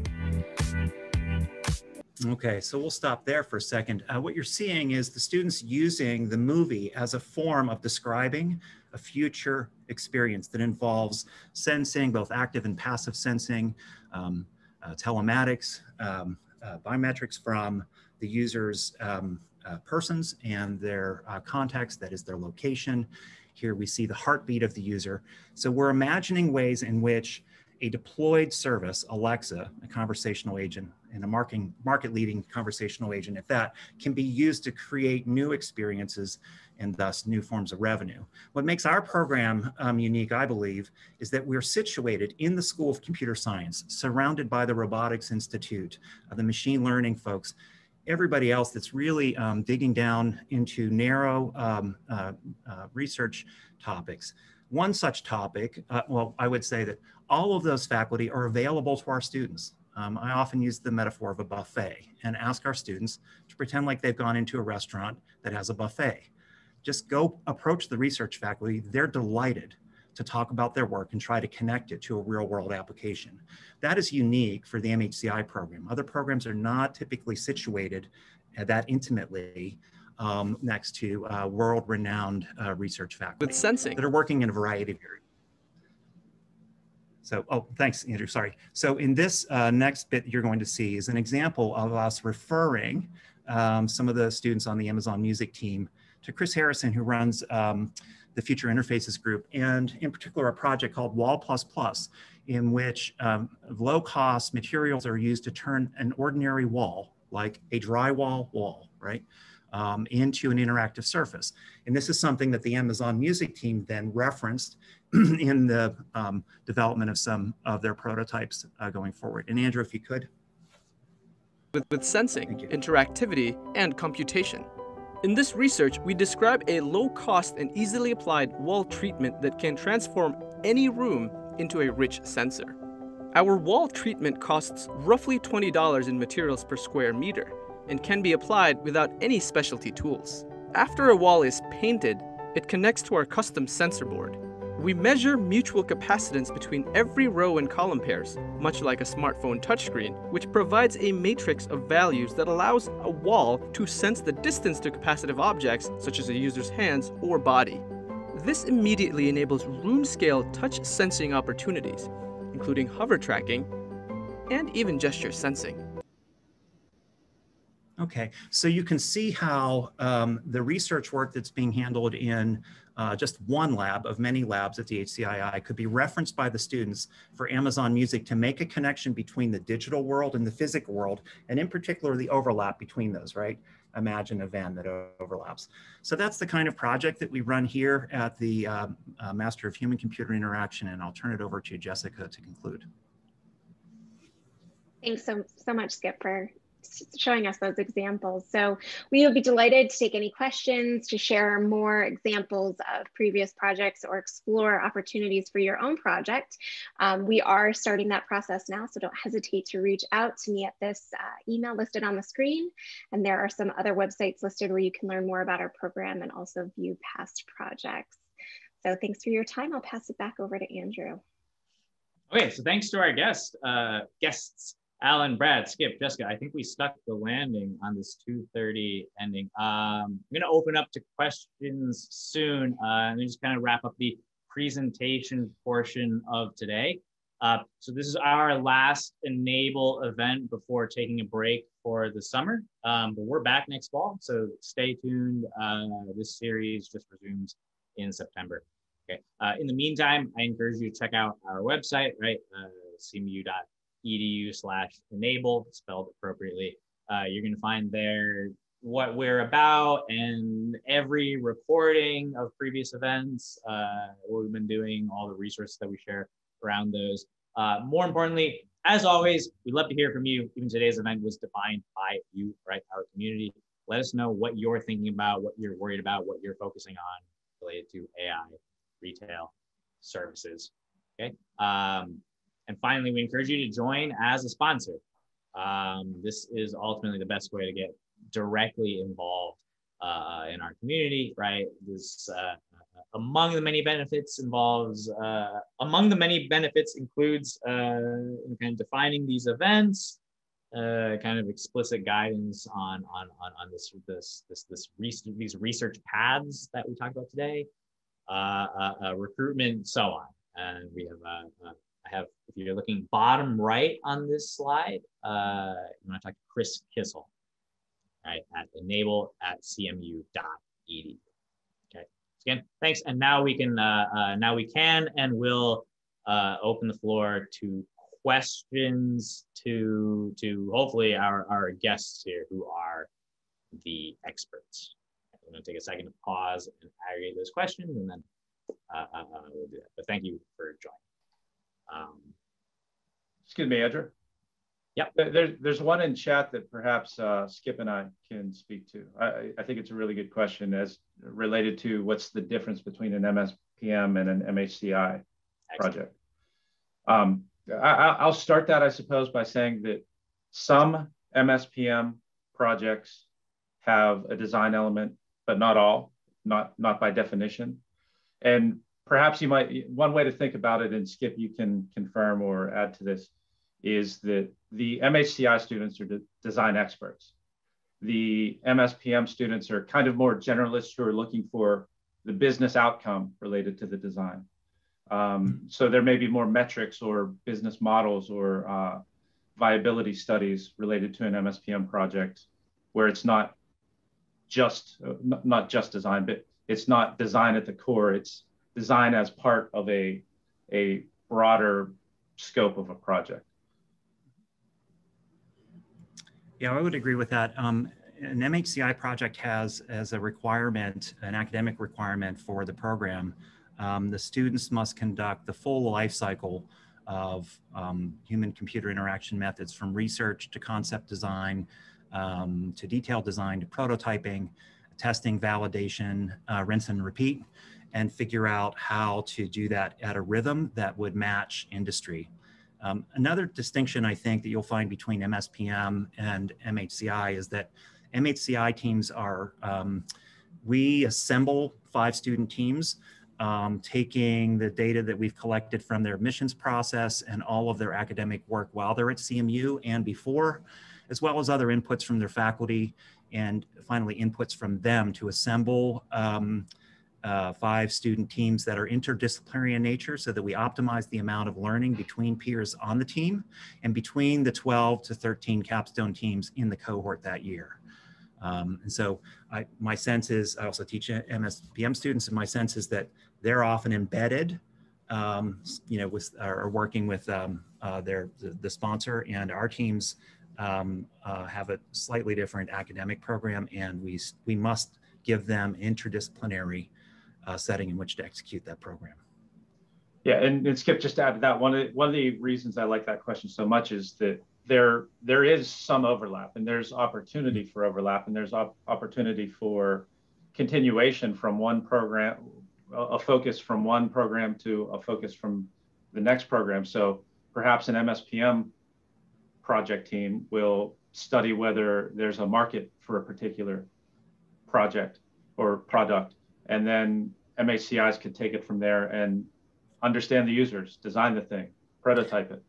Okay, so we'll stop there for a second. Uh, what you're seeing is the students using the movie as a form of describing a future experience that involves sensing, both active and passive sensing, um, uh, telematics, um, uh, biometrics from the user's um, uh, persons and their uh, context, that is their location. Here we see the heartbeat of the user. So we're imagining ways in which a deployed service, Alexa, a conversational agent, and a marketing, market leading conversational agent if that, can be used to create new experiences and thus new forms of revenue. What makes our program um, unique, I believe, is that we're situated in the School of Computer Science, surrounded by the Robotics Institute, uh, the machine learning folks, everybody else that's really um, digging down into narrow um, uh, uh, research topics. One such topic, uh, well, I would say that all of those faculty are available to our students. Um, I often use the metaphor of a buffet and ask our students to pretend like they've gone into a restaurant that has a buffet. Just go approach the research faculty. They're delighted to talk about their work and try to connect it to a real world application. That is unique for the MHCI program. Other programs are not typically situated that intimately um, next to uh, world renowned uh, research faculty with sensing that are working in a variety of areas. So, oh, thanks, Andrew. Sorry. So in this uh, next bit you're going to see is an example of us referring um, some of the students on the Amazon Music team to Chris Harrison, who runs um, the Future Interfaces Group, and in particular a project called Wall++, Plus in which um, low-cost materials are used to turn an ordinary wall, like a drywall wall, right, um, into an interactive surface. And this is something that the Amazon Music team then referenced *clears throat* in the um, development of some of their prototypes uh, going forward. And Andrew, if you could. With, with sensing, interactivity, and computation. In this research, we describe a low-cost and easily applied wall treatment that can transform any room into a rich sensor. Our wall treatment costs roughly $20 in materials per square meter, and can be applied without any specialty tools. After a wall is painted, it connects to our custom sensor board. We measure mutual capacitance between every row and column pairs, much like a smartphone touchscreen, which provides a matrix of values that allows a wall to sense the distance to capacitive objects, such as a user's hands or body. This immediately enables room scale touch sensing opportunities, including hover tracking and even gesture sensing. Okay, so you can see how um, the research work that's being handled in uh, just one lab of many labs at the HCII could be referenced by the students for Amazon Music to make a connection between the digital world and the physical world, and in particular, the overlap between those, right? Imagine a van that overlaps. So that's the kind of project that we run here at the um, uh, Master of Human Computer Interaction, and I'll turn it over to Jessica to conclude. Thanks so, so much, Skip, for showing us those examples. So we would be delighted to take any questions, to share more examples of previous projects or explore opportunities for your own project. Um, we are starting that process now, so don't hesitate to reach out to me at this uh, email listed on the screen. And there are some other websites listed where you can learn more about our program and also view past projects. So thanks for your time. I'll pass it back over to Andrew. Okay, so thanks to our guest, uh, guests. Alan, Brad, Skip, Jessica, I think we stuck the landing on this 2.30 ending. Um, I'm gonna open up to questions soon uh, and just kind of wrap up the presentation portion of today. Uh, so this is our last EnAIble event before taking a break for the summer, um, but we're back next fall, so stay tuned. Uh, this series just resumes in September. Okay. Uh, in the meantime, I encourage you to check out our website, right? Uh, edu slash EnAIble spelled appropriately. Uh, you're going to find there what we're about and every recording of previous events, uh, what we've been doing, all the resources that we share around those. Uh, more importantly, as always, we'd love to hear from you. Even today's event was defined by you, right? Our community. Let us know what you're thinking about, what you're worried about, what you're focusing on related to AI, retail, services. Okay. Um, and finally, we encourage you to join as a sponsor. Um, this is ultimately the best way to get directly involved uh, in our community, right? This, uh, among the many benefits involves, uh, among the many benefits includes uh, kind of defining these events, uh, kind of explicit guidance on on on, on this this this this research, these research paths that we talked about today, uh, recruitment, so on. And we have I have, if you're looking bottom right on this slide, uh, you want to talk to Chris Kissel, right, at EnAIble at cmu.edu. Okay, again, thanks. And now we can, uh, uh, now we can and will uh, open the floor to questions to, to hopefully our, our guests here who are the experts. I'm going to take a second to pause and aggregate those questions and then uh, uh, uh we'll do that. But thank you for joining. Um, Excuse me, Andrew. Yeah. There's, there's one in chat that perhaps uh, Skip and I can speak to. I, I think it's a really good question as related to what's the difference between an MSPM and an MHCI project. Um, I, will start that, I suppose, by saying that some MSPM projects have a design element, but not all, not, not by definition. And perhaps you might one way to think about it and skip you can confirm or add to this is that the mhci students are de design experts. The mspm students are kind of more generalists who are looking for the business outcome related to the design. Um, so there may be more metrics or business models or uh, viability studies related to an mspm project where it's not just uh, not just design but it's not design at the core it's design as part of a, a broader scope of a project. Yeah, I would agree with that. Um, an MHCI project has as a requirement, an academic requirement for the program, um, the students must conduct the full life cycle of um, human computer interaction methods from research to concept design um, to detailed design to prototyping, testing, validation, uh, rinse and repeat and figure out how to do that at a rhythm that would match industry. Um, another distinction I think that you'll find between MSPM and MHCI is that MHCI teams are, um, we assemble five student teams um, taking the data that we've collected from their admissions process and all of their academic work while they're at CMU and before, as well as other inputs from their faculty and finally inputs from them to assemble um, uh, five student teams that are interdisciplinary in nature so that we optimize the amount of learning between peers on the team and between the 12 to 13 capstone teams in the cohort that year. Um, and so I, my sense is, I also teach MSPM students, and my sense is that they're often embedded, um, you know, with are working with um, uh, their the, the, sponsor, and our teams um, uh, have a slightly different academic program, and we we must give them interdisciplinary uh, setting in which to execute that program. Yeah, and, and Skip, just to add to that, one of the, one of the reasons I like that question so much is that there there is some overlap, and there's opportunity for overlap, and there's op opportunity for continuation from one program a focus from one program to a focus from the next program. So perhaps an MSPM project team will study whether there's a market for a particular project or product. And then MHCIs can take it from there and understand the users, design the thing, prototype it.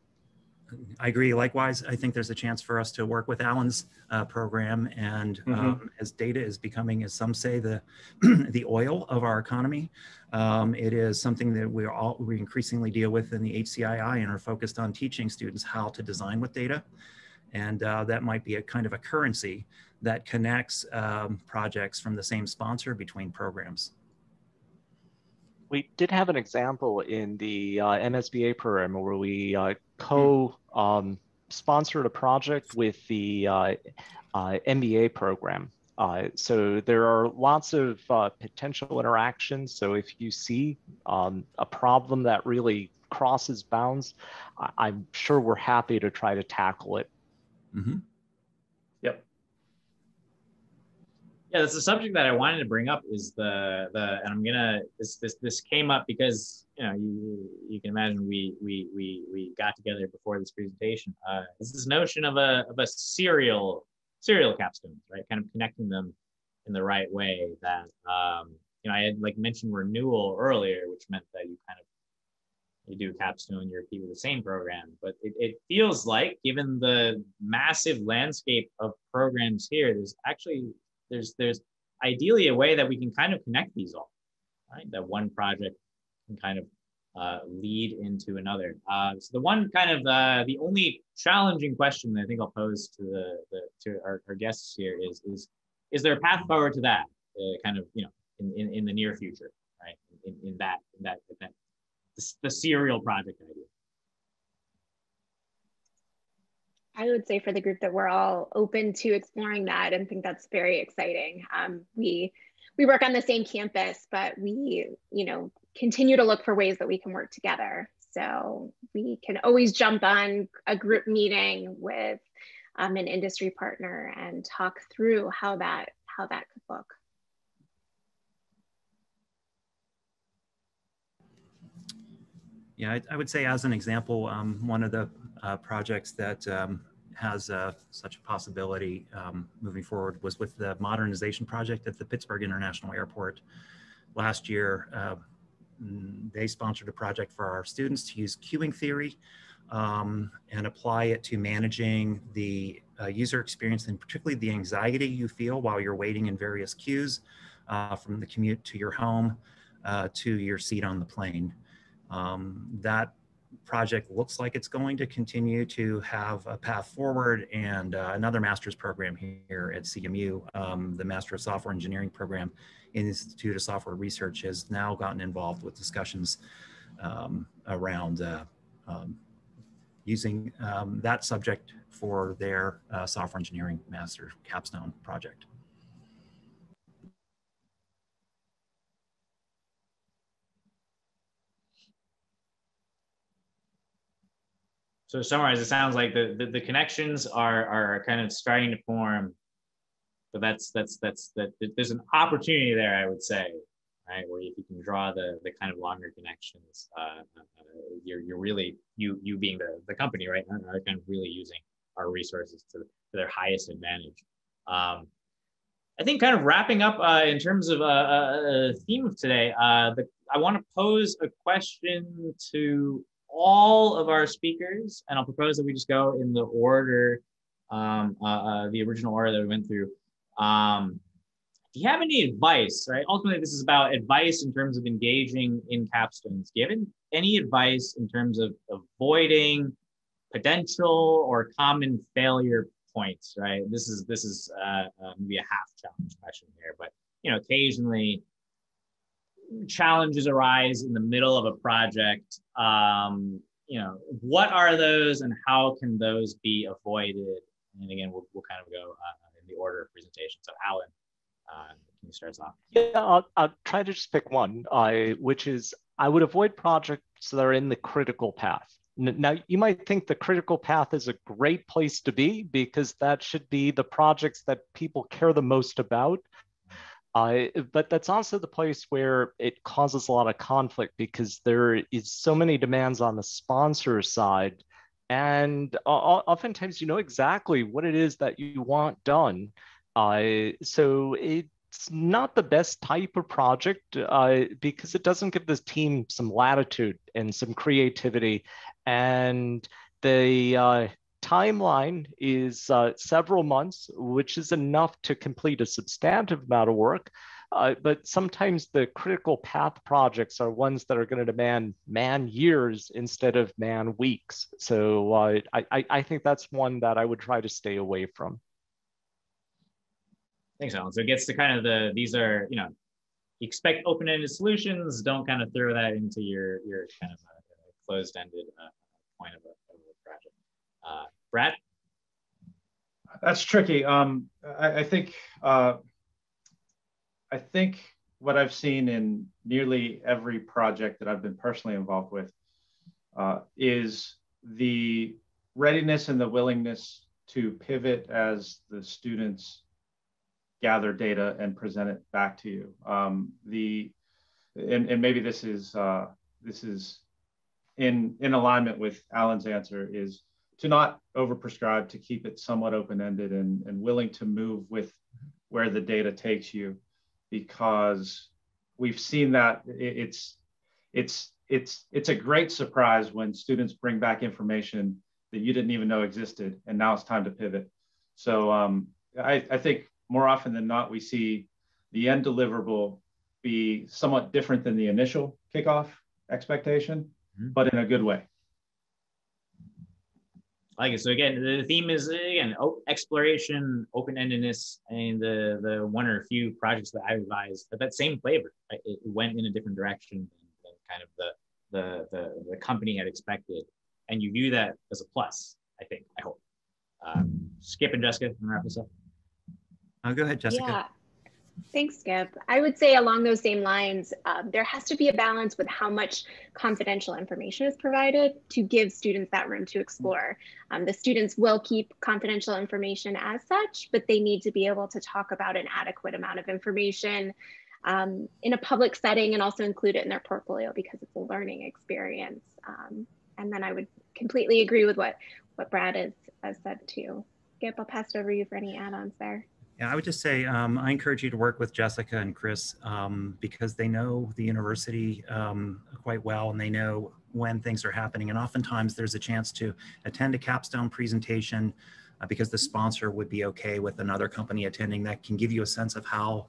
I agree. Likewise, I think there's a chance for us to work with Alan's uh, program, and mm-hmm. um, as data is becoming, as some say, the *clears throat* the oil of our economy, um, it is something that we all we increasingly deal with in the HCII and are focused on teaching students how to design with data, and uh, that might be a kind of a currency that connects um, projects from the same sponsor between programs. We did have an example in the uh, MSBA program where we uh, co-sponsored um, a project with the uh, uh MBA program. Uh, so there are lots of uh, potential interactions. So if you see um, a problem that really crosses bounds, I- am sure we're happy to try to tackle it. Mm -hmm. Yeah, that's a subject that I wanted to bring up is the the and I'm gonna this this this came up because you know you you can imagine we we we we got together before this presentation. Uh, is this notion of a of a serial serial capstones, right? Kind of connecting them in the right way. That um, you know I had like mentioned renewal earlier, which meant that you kind of you do capstone, you repeat with the same program. But it, it feels like, given the massive landscape of programs here, there's actually there's there's ideally a way that we can kind of connect these all, right? That one project can kind of uh, lead into another. Uh, so the one kind of uh, the only challenging question that I think I'll pose to the, the to our, our, guests here is is is there a path forward to that uh, kind of you know in, in, in the near future, right? In, in that in that, that the, the serial project idea. I would say for the group that we're all open to exploring that and think that's very exciting. Um, we we work on the same campus, but we you know continue to look for ways that we can work together. So we can always jump on a group meeting with um, an industry partner and talk through how that how that could look. Yeah, I, I, would say as an example, um, one of the uh, projects that um, has uh, such a possibility um, moving forward was with the modernization project at the Pittsburgh International Airport. Last year, uh, they sponsored a project for our students to use queuing theory um, and apply it to managing the uh, user experience and particularly the anxiety you feel while you're waiting in various queues uh, from the commute to your home uh, to your seat on the plane. Um, that project looks like it's going to continue to have a path forward and uh, another master's program here at CMU, um, the Master of Software Engineering program, in the Institute of Software Research has now gotten involved with discussions um, around uh, um, using um, that subject for their uh, software engineering master capstone project. So to summarize, it sounds like the, the, the, connections are, are kind of starting to form, but that's, that's, that's, that there's an opportunity there, I would say, right? Where if you can draw the the kind of longer connections, uh, uh, you're you're really you you being the the company, right? Are, kind of really using our resources to, to their highest advantage. Um, I think kind of wrapping up uh, in terms of a, a theme of today, uh, the, I want to pose a question to all of our speakers, and I'll propose that we just go in the order, um, uh, uh the original order that we went through. Um, do you have any advice, right? Ultimately, this is about advice in terms of engaging in capstones. Do you have any advice in terms of avoiding potential or common failure points, right? This is this is uh, uh, maybe a half challenge question here, but you know, occasionally challenges arise in the middle of a project. Um, you know, what are those, and how can those be avoided? And again, we'll, we'll kind of go uh, in the order of presentation. So, Alan, uh, can you start us off? Yeah, I'll, I'll try to just pick one, uh, which is I would avoid projects that are in the critical path. Now, you might think the critical path is a great place to be because that should be the projects that people care the most about. Uh, but that's also the place where it causes a lot of conflict because there is so many demands on the sponsor side. And oftentimes you know exactly what it is that you want done. Uh, so it's not the best type of project uh, because it doesn't give the team some latitude and some creativity and the uh, timeline is uh, several months, which is enough to complete a substantive amount of work. Uh, but sometimes the critical path projects are ones that are going to demand man years instead of man weeks. So uh, I, I think that's one that I would try to stay away from. Thanks, Alan. So it gets to kind of the, these are, you know, expect open-ended solutions. Don't kind of throw that into your, your kind of closed-ended uh, point of a, of a project. Uh, Brad? That's tricky. Um, I, I think uh, I think what I've seen in nearly every project that I've been personally involved with uh, is the readiness and the willingness to pivot as the students gather data and present it back to you. Um, the and, and maybe this is uh, this is in, in alignment with Alan's answer is to not overprescribe, to keep it somewhat open-ended and, and willing to move with where the data takes you, because we've seen that it's it's it's it's a great surprise when students bring back information that you didn't even know existed, and now it's time to pivot. So um, I, I think more often than not, we see the end deliverable be somewhat different than the initial kickoff expectation mm-hmm. but in a good way. I like it. So again, the theme is again exploration, open-endedness, and the the one or a few projects that I revised that that same flavor. Right? It went in a different direction than, than kind of the, the the the company had expected, and you view that as a plus. I think. I hope. Um, Skip and Jessica, can wrap this up. Oh, go ahead, Jessica. Yeah. Thanks, Skip. I would say along those same lines, um, there has to be a balance with how much confidential information is provided to give students that room to explore. Um, the students will keep confidential information as such, but they need to be able to talk about an adequate amount of information um, in a public setting and also include it in their portfolio because it's a learning experience. Um, and then I would completely agree with what, what Brad has, has said too. Skip, I'll pass it over to you for any add-ons there. Yeah, I would just say um, I encourage you to work with Jessica and Chris um, because they know the university um, quite well and they know when things are happening. And oftentimes there's a chance to attend a capstone presentation uh, because the sponsor would be okay with another company attending. That can give you a sense of how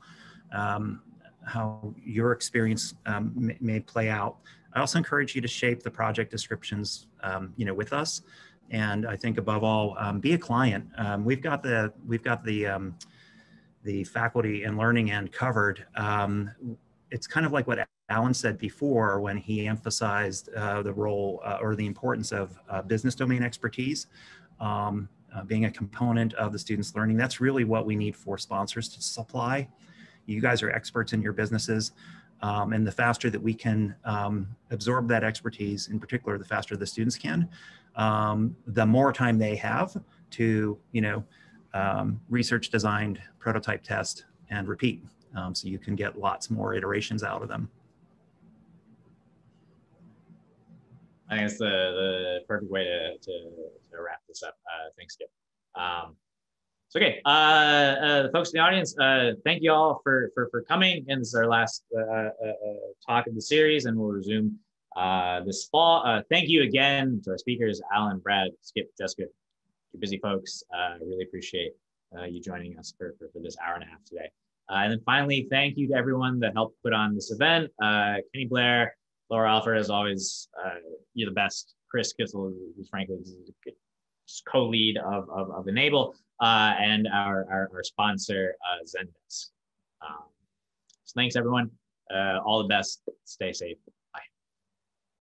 um, how your experience um, may, may, play out. I also encourage you to shape the project descriptions, um, you know, with us. And I think above all, be a client. we've got the we've got the the faculty and learning end covered, um, it's kind of like what Alan said before when he emphasized uh, the role uh, or the importance of uh, business domain expertise um, uh, being a component of the students' learning. That's really what we need for sponsors to supply. You guys are experts in your businesses. Um, and the faster that we can um, absorb that expertise, in particular, the faster the students can, um, the more time they have to, you know, um, research designed prototype test and repeat Um, so you can get lots more iterations out of them. I think it's the, the perfect way to, to, to wrap this up. Uh, thanks, Skip. Um, so, okay, uh, uh, the folks in the audience, uh, thank you all for, for, for coming. And this is our last uh, uh, talk of the series, and we'll resume uh, this fall. Uh, thank you again to our speakers, Alan, Brad, Skip, Jessica, you busy folks. Uh, really appreciate uh, you joining us for, for, for, this hour and a half today. Uh, and then finally, thank you to everyone that helped put on this event. Uh, Kenny Blair, Laura Alford, as always, uh, you're the best. Chris Kissel, who's frankly co-lead of, of, of EnAIble, uh, and our, our, our sponsor, Zendesk. Um, so thanks, everyone. all the best. Stay safe.